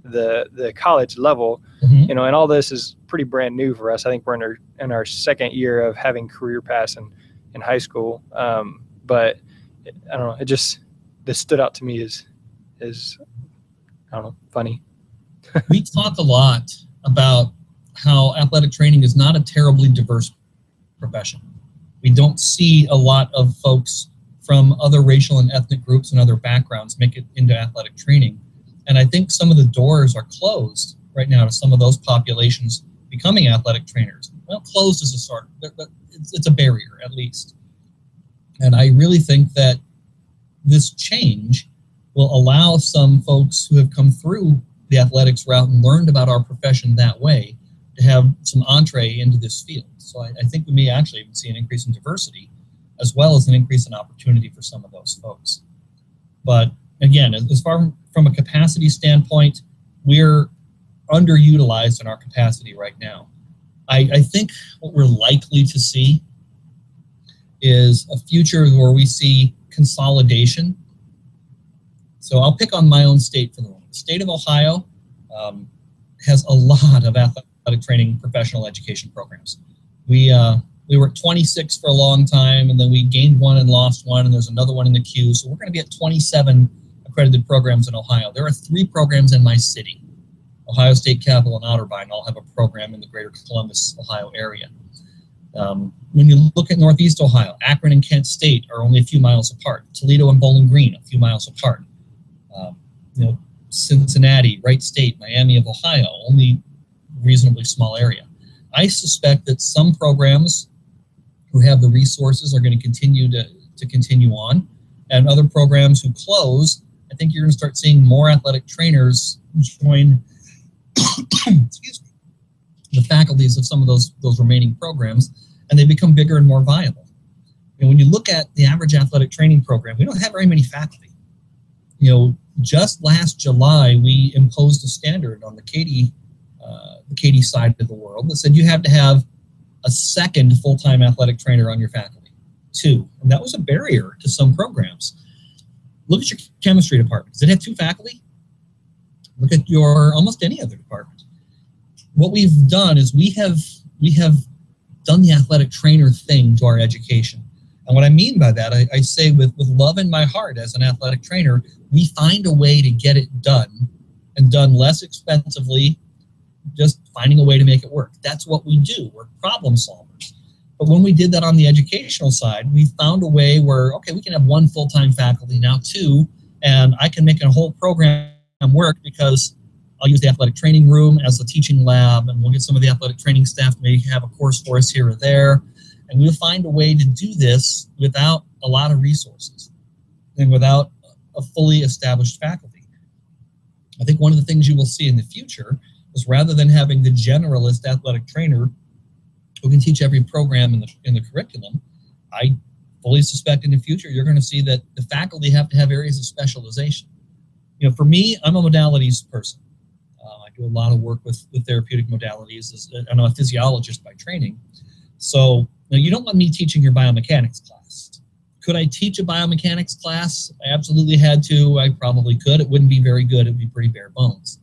the the college level. Mhm. you know and all this is pretty brand new for us. I think we're in our in our second year of having career pass in in high school. Um, but i don't know it just this stood out to me as is i don't know funny. We talk a lot about how athletic training is not a terribly diverse profession. We don't see a lot of folks from other racial and ethnic groups and other backgrounds make it into athletic training. And I think some of the doors are closed right now to some of those populations becoming athletic trainers. Well, closed is a sort of, it's, a barrier at least. And I really think that this change will allow some folks who have come through the athletics route and learned about our profession that way have some entree into this field. So I, I think we may actually even see an increase in diversity as well as an increase in opportunity for some of those folks. But again, as far from a capacity standpoint, we're underutilized in our capacity right now. I, I think what we're likely to see is a future where we see consolidation. So I'll pick on my own state for the moment. The state of Ohio um, has a lot of athletic training professional education programs. We uh, we were at 26 for a long time, and then we gained one and lost one, and there's another one in the queue. So we're going to be at 27 accredited programs in Ohio. There are three programs in my city. Ohio State Capital and Otterbein all have a program in the greater Columbus, Ohio area. Um, when you look at Northeast Ohio, Akron and Kent State are only a few miles apart. Toledo and Bowling Green, a few miles apart. Um, you know, Cincinnati, Wright State, Miami of Ohio, only reasonably small area. I suspect that some programs who have the resources are going to continue to, to continue on, and other programs who close, I think you're going to start seeing more athletic trainers join excuse me, the faculties of some of those those remaining programs, and they become bigger and more viable. And when you look at the average athletic training program, we don't have very many faculty. You know, just last July, we imposed a standard on the CAATE, uh, the CAATE side of the world that said you have to have a second full-time athletic trainer on your faculty, two, and that was a barrier to some programs. Look at your chemistry department. Does it have two faculty? Look at your almost any other department. What we've done is we have we have done the athletic trainer thing to our education. And what I mean by that, I, I say with, with love in my heart as an athletic trainer, we find a way to get it done and done less expensively, just finding a way to make it work. That's what we do. We're problem solvers. But when we did that on the educational side, we found a way where, okay, we can have one full time faculty, now two, and I can make a whole program work because I'll use the athletic training room as a teaching lab, and we'll get some of the athletic training staff to maybe have a course for us here or there. And we'll find a way to do this without a lot of resources and without a fully established faculty. I think one of the things you will see in the future is rather than having the generalist athletic trainer who can teach every program in the, in the curriculum, I fully suspect in the future you're going to see that the faculty have to have areas of specialization. You know, for me, I'm a modalities person. Uh, I do a lot of work with, with therapeutic modalities. As, I'm a physiologist by training. So you don't want me teaching your biomechanics class. Could I teach a biomechanics class? I absolutely had to. I probably could. It wouldn't be very good. It would be pretty bare bones.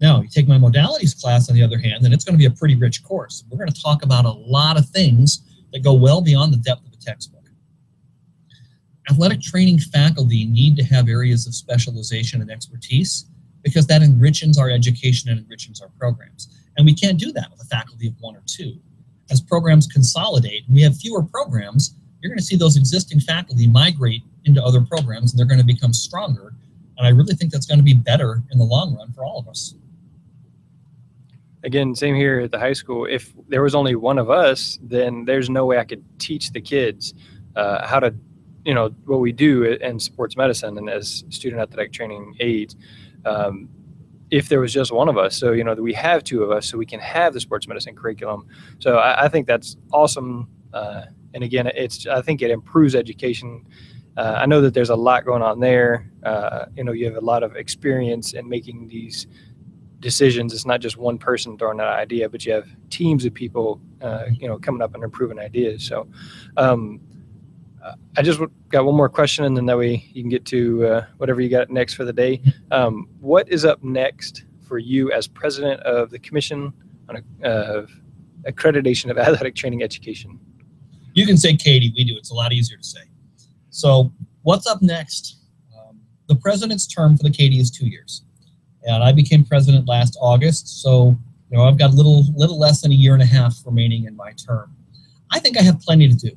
Now, you take my modalities class, on the other hand, and it's going to be a pretty rich course. We're going to talk about a lot of things that go well beyond the depth of a textbook. Athletic training faculty need to have areas of specialization and expertise because that enriches our education and enriches our programs. And we can't do that with a faculty of one or two. As programs consolidate, and we have fewer programs, you're going to see those existing faculty migrate into other programs and they're going to become stronger. And I really think that's going to be better in the long run for all of us. Again, same here at the high school. If there was only one of us, then there's no way I could teach the kids uh, how to, you know, what we do in sports medicine and as student athletic training aides. Um, if there was just one of us. So, you know, we have two of us, so we can have the sports medicine curriculum. So I, I think that's awesome. Uh, and again, it's I think it improves education. Uh, I know that there's a lot going on there. Uh, you know, you have a lot of experience in making these decisions. It's not just one person throwing that idea, but you have teams of people, uh, you know, coming up and improving ideas. So, um, I just got one more question, and then that way you can get to uh, whatever you got next for the day. Um, what is up next for you as president of the Commission on uh, Accreditation of Athletic Training Education? You can say CAATE, we do. It's a lot easier to say. So, what's up next? Um, the president's term for the CAATE is two years, and I became president last August. So, you know, I've got a little little less than a year and a half remaining in my term. I think I have plenty to do.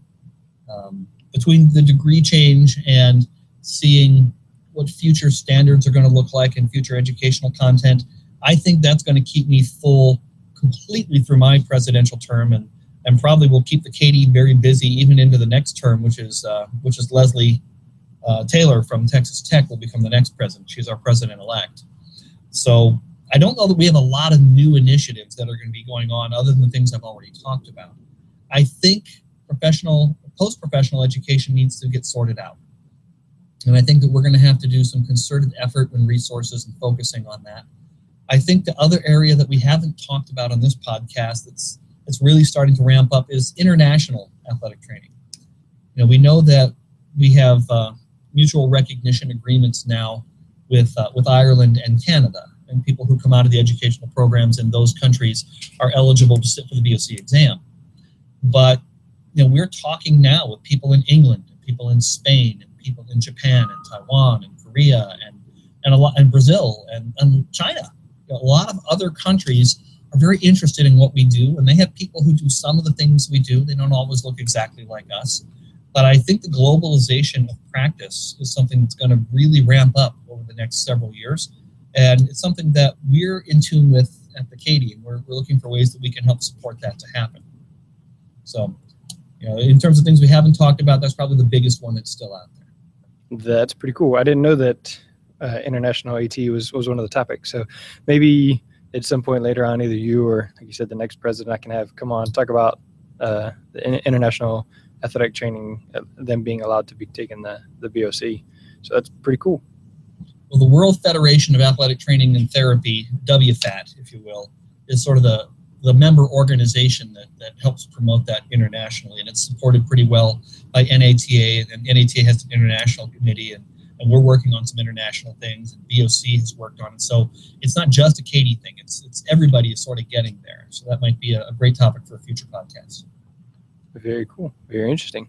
Um, between the degree change and seeing what future standards are going to look like in future educational content, I think that's going to keep me full completely through my presidential term and and probably will keep the CAATE very busy even into the next term, which is uh, which is Leslie uh, Taylor from Texas Tech will become the next president. She's our president elect. So I don't know that we have a lot of new initiatives that are going to be going on other than the things I've already talked about. I think professional post-professional education needs to get sorted out. And I think that we're going to have to do some concerted effort and resources and focusing on that. I think the other area that we haven't talked about on this podcast that's that's really starting to ramp up is international athletic training. You know, we know that we have uh, mutual recognition agreements now with uh, with Ireland and Canada, and people who come out of the educational programs in those countries are eligible to sit for the BOC exam. But you know, we're talking now with people in England, and people in Spain, and people in Japan, and Taiwan, and Korea, and and a lot, and Brazil, and, and China. You know, a lot of other countries are very interested in what we do, and they have people who do some of the things we do. They don't always look exactly like us, but I think the globalization of practice is something that's going to really ramp up the next several years, and it's something that we're in tune with at the CAATE, we're, we're looking for ways that we can help support that to happen. So you know, in terms of things we haven't talked about, that's probably the biggest one that's still out there. That's pretty cool. I didn't know that uh, international AT was was one of the topics. So maybe at some point later on, either you or, like you said, the next president, I can have come on talk about uh, the international athletic training, uh, them being allowed to be taking the the BOC. So that's pretty cool. Well, the World Federation of Athletic Training and Therapy, WFAT, if you will, is sort of the the member organization that, that helps promote that internationally, and it's supported pretty well by NATA, and NATA has an international committee, and, and we're working on some international things, and BOC has worked on it. So it's not just a CAATE thing; it's it's everybody is sort of getting there. So that might be a, a great topic for a future podcast. Very cool. Very interesting.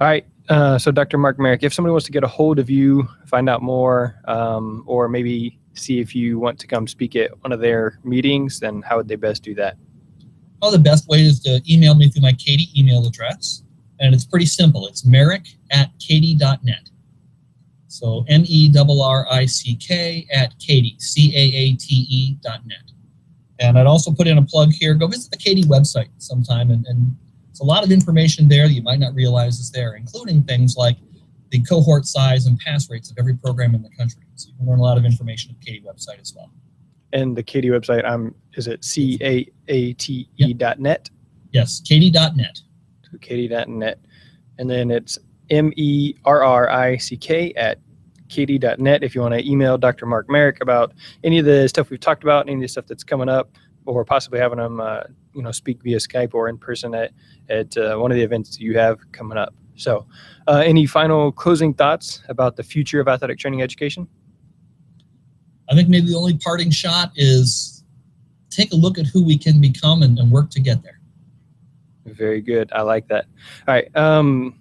All right. Uh, so, Dr. Mark Merrick, if somebody wants to get a hold of you, find out more, um, or maybe see if you want to come speak at one of their meetings, then how would they best do that? Well, the best way is to email me through my CAATE email address. And it's pretty simple. It's merrick at caate.net. So M E R R I C K at CAATE, C A A T E dot net. And I'd also put in a plug here. Go visit the CAATE website sometime, and, and it's a lot of information there that you might not realize is there, including things like the cohort size and pass rates of every program in the country. So you can learn a lot of information at the CAATE website as well. And the CAATE website, um, is it C A A T E dot net? Yes, CAATE.net. So CAATE.net. And then it's M E R R I C K at CAATE.net if you want to email Dr. Mark Merrick about any of the stuff we've talked about, any of the stuff that's coming up, or possibly having them, uh, you know, speak via Skype or in person at, at uh, one of the events you have coming up. So, uh, any final closing thoughts about the future of athletic training education? I think maybe the only parting shot is take a look at who we can become and, and work to get there. Very good. I like that. All right. Um,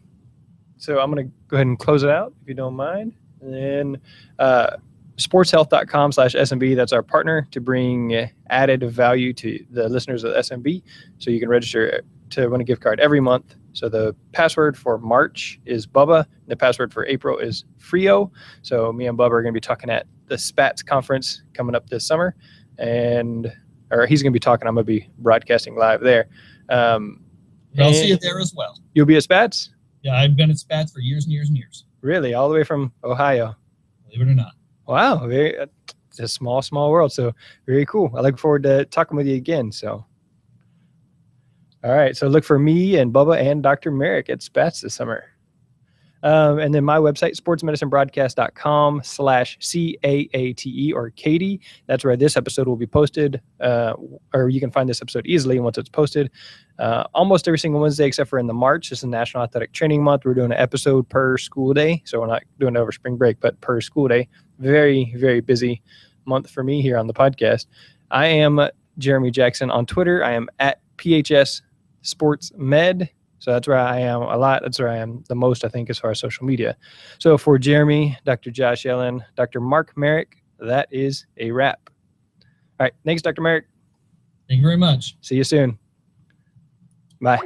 so I'm going to go ahead and close it out if you don't mind. And then uh, sportshealth.com slash SMB. That's our partner to bring added value to the listeners of SMB. So you can register to win a gift card every month. So the password for March is Bubba. And the password for April is Frio. So me and Bubba are going to be talking at the Spats conference coming up this summer. And, or he's going to be talking. I'm going to be broadcasting live there. Um, I'll see you there as well. You'll be at Spats? Yeah, I've been at Spats for years and years and years. Really? All the way from Ohio? Believe it or not. Wow, very uh, it's a small, small world. So very cool. I look forward to talking with you again. So, all right. So look for me and Bubba and Dr. Merrick at Spats this summer. Um, and then my website, sportsmedicinebroadcast.com slash C-A-A-T-E or CAATE. That's where this episode will be posted, uh, or you can find this episode easily once it's posted. Uh, almost every single Wednesday, except for in the March. This is National Athletic Training Month. We're doing an episode per school day. So we're not doing it over spring break, but per school day. Very, very busy month for me here on the podcast. I am Jeremy Jackson on Twitter. I am at PHS Sports Med. So that's where I am a lot. That's where I am the most, I think, as far as social media. So for Jeremy, Dr. Josh Yellen, Dr. Mark Merrick, that is a wrap. All right. Thanks, Dr. Merrick. Thank you very much. See you soon. Bye.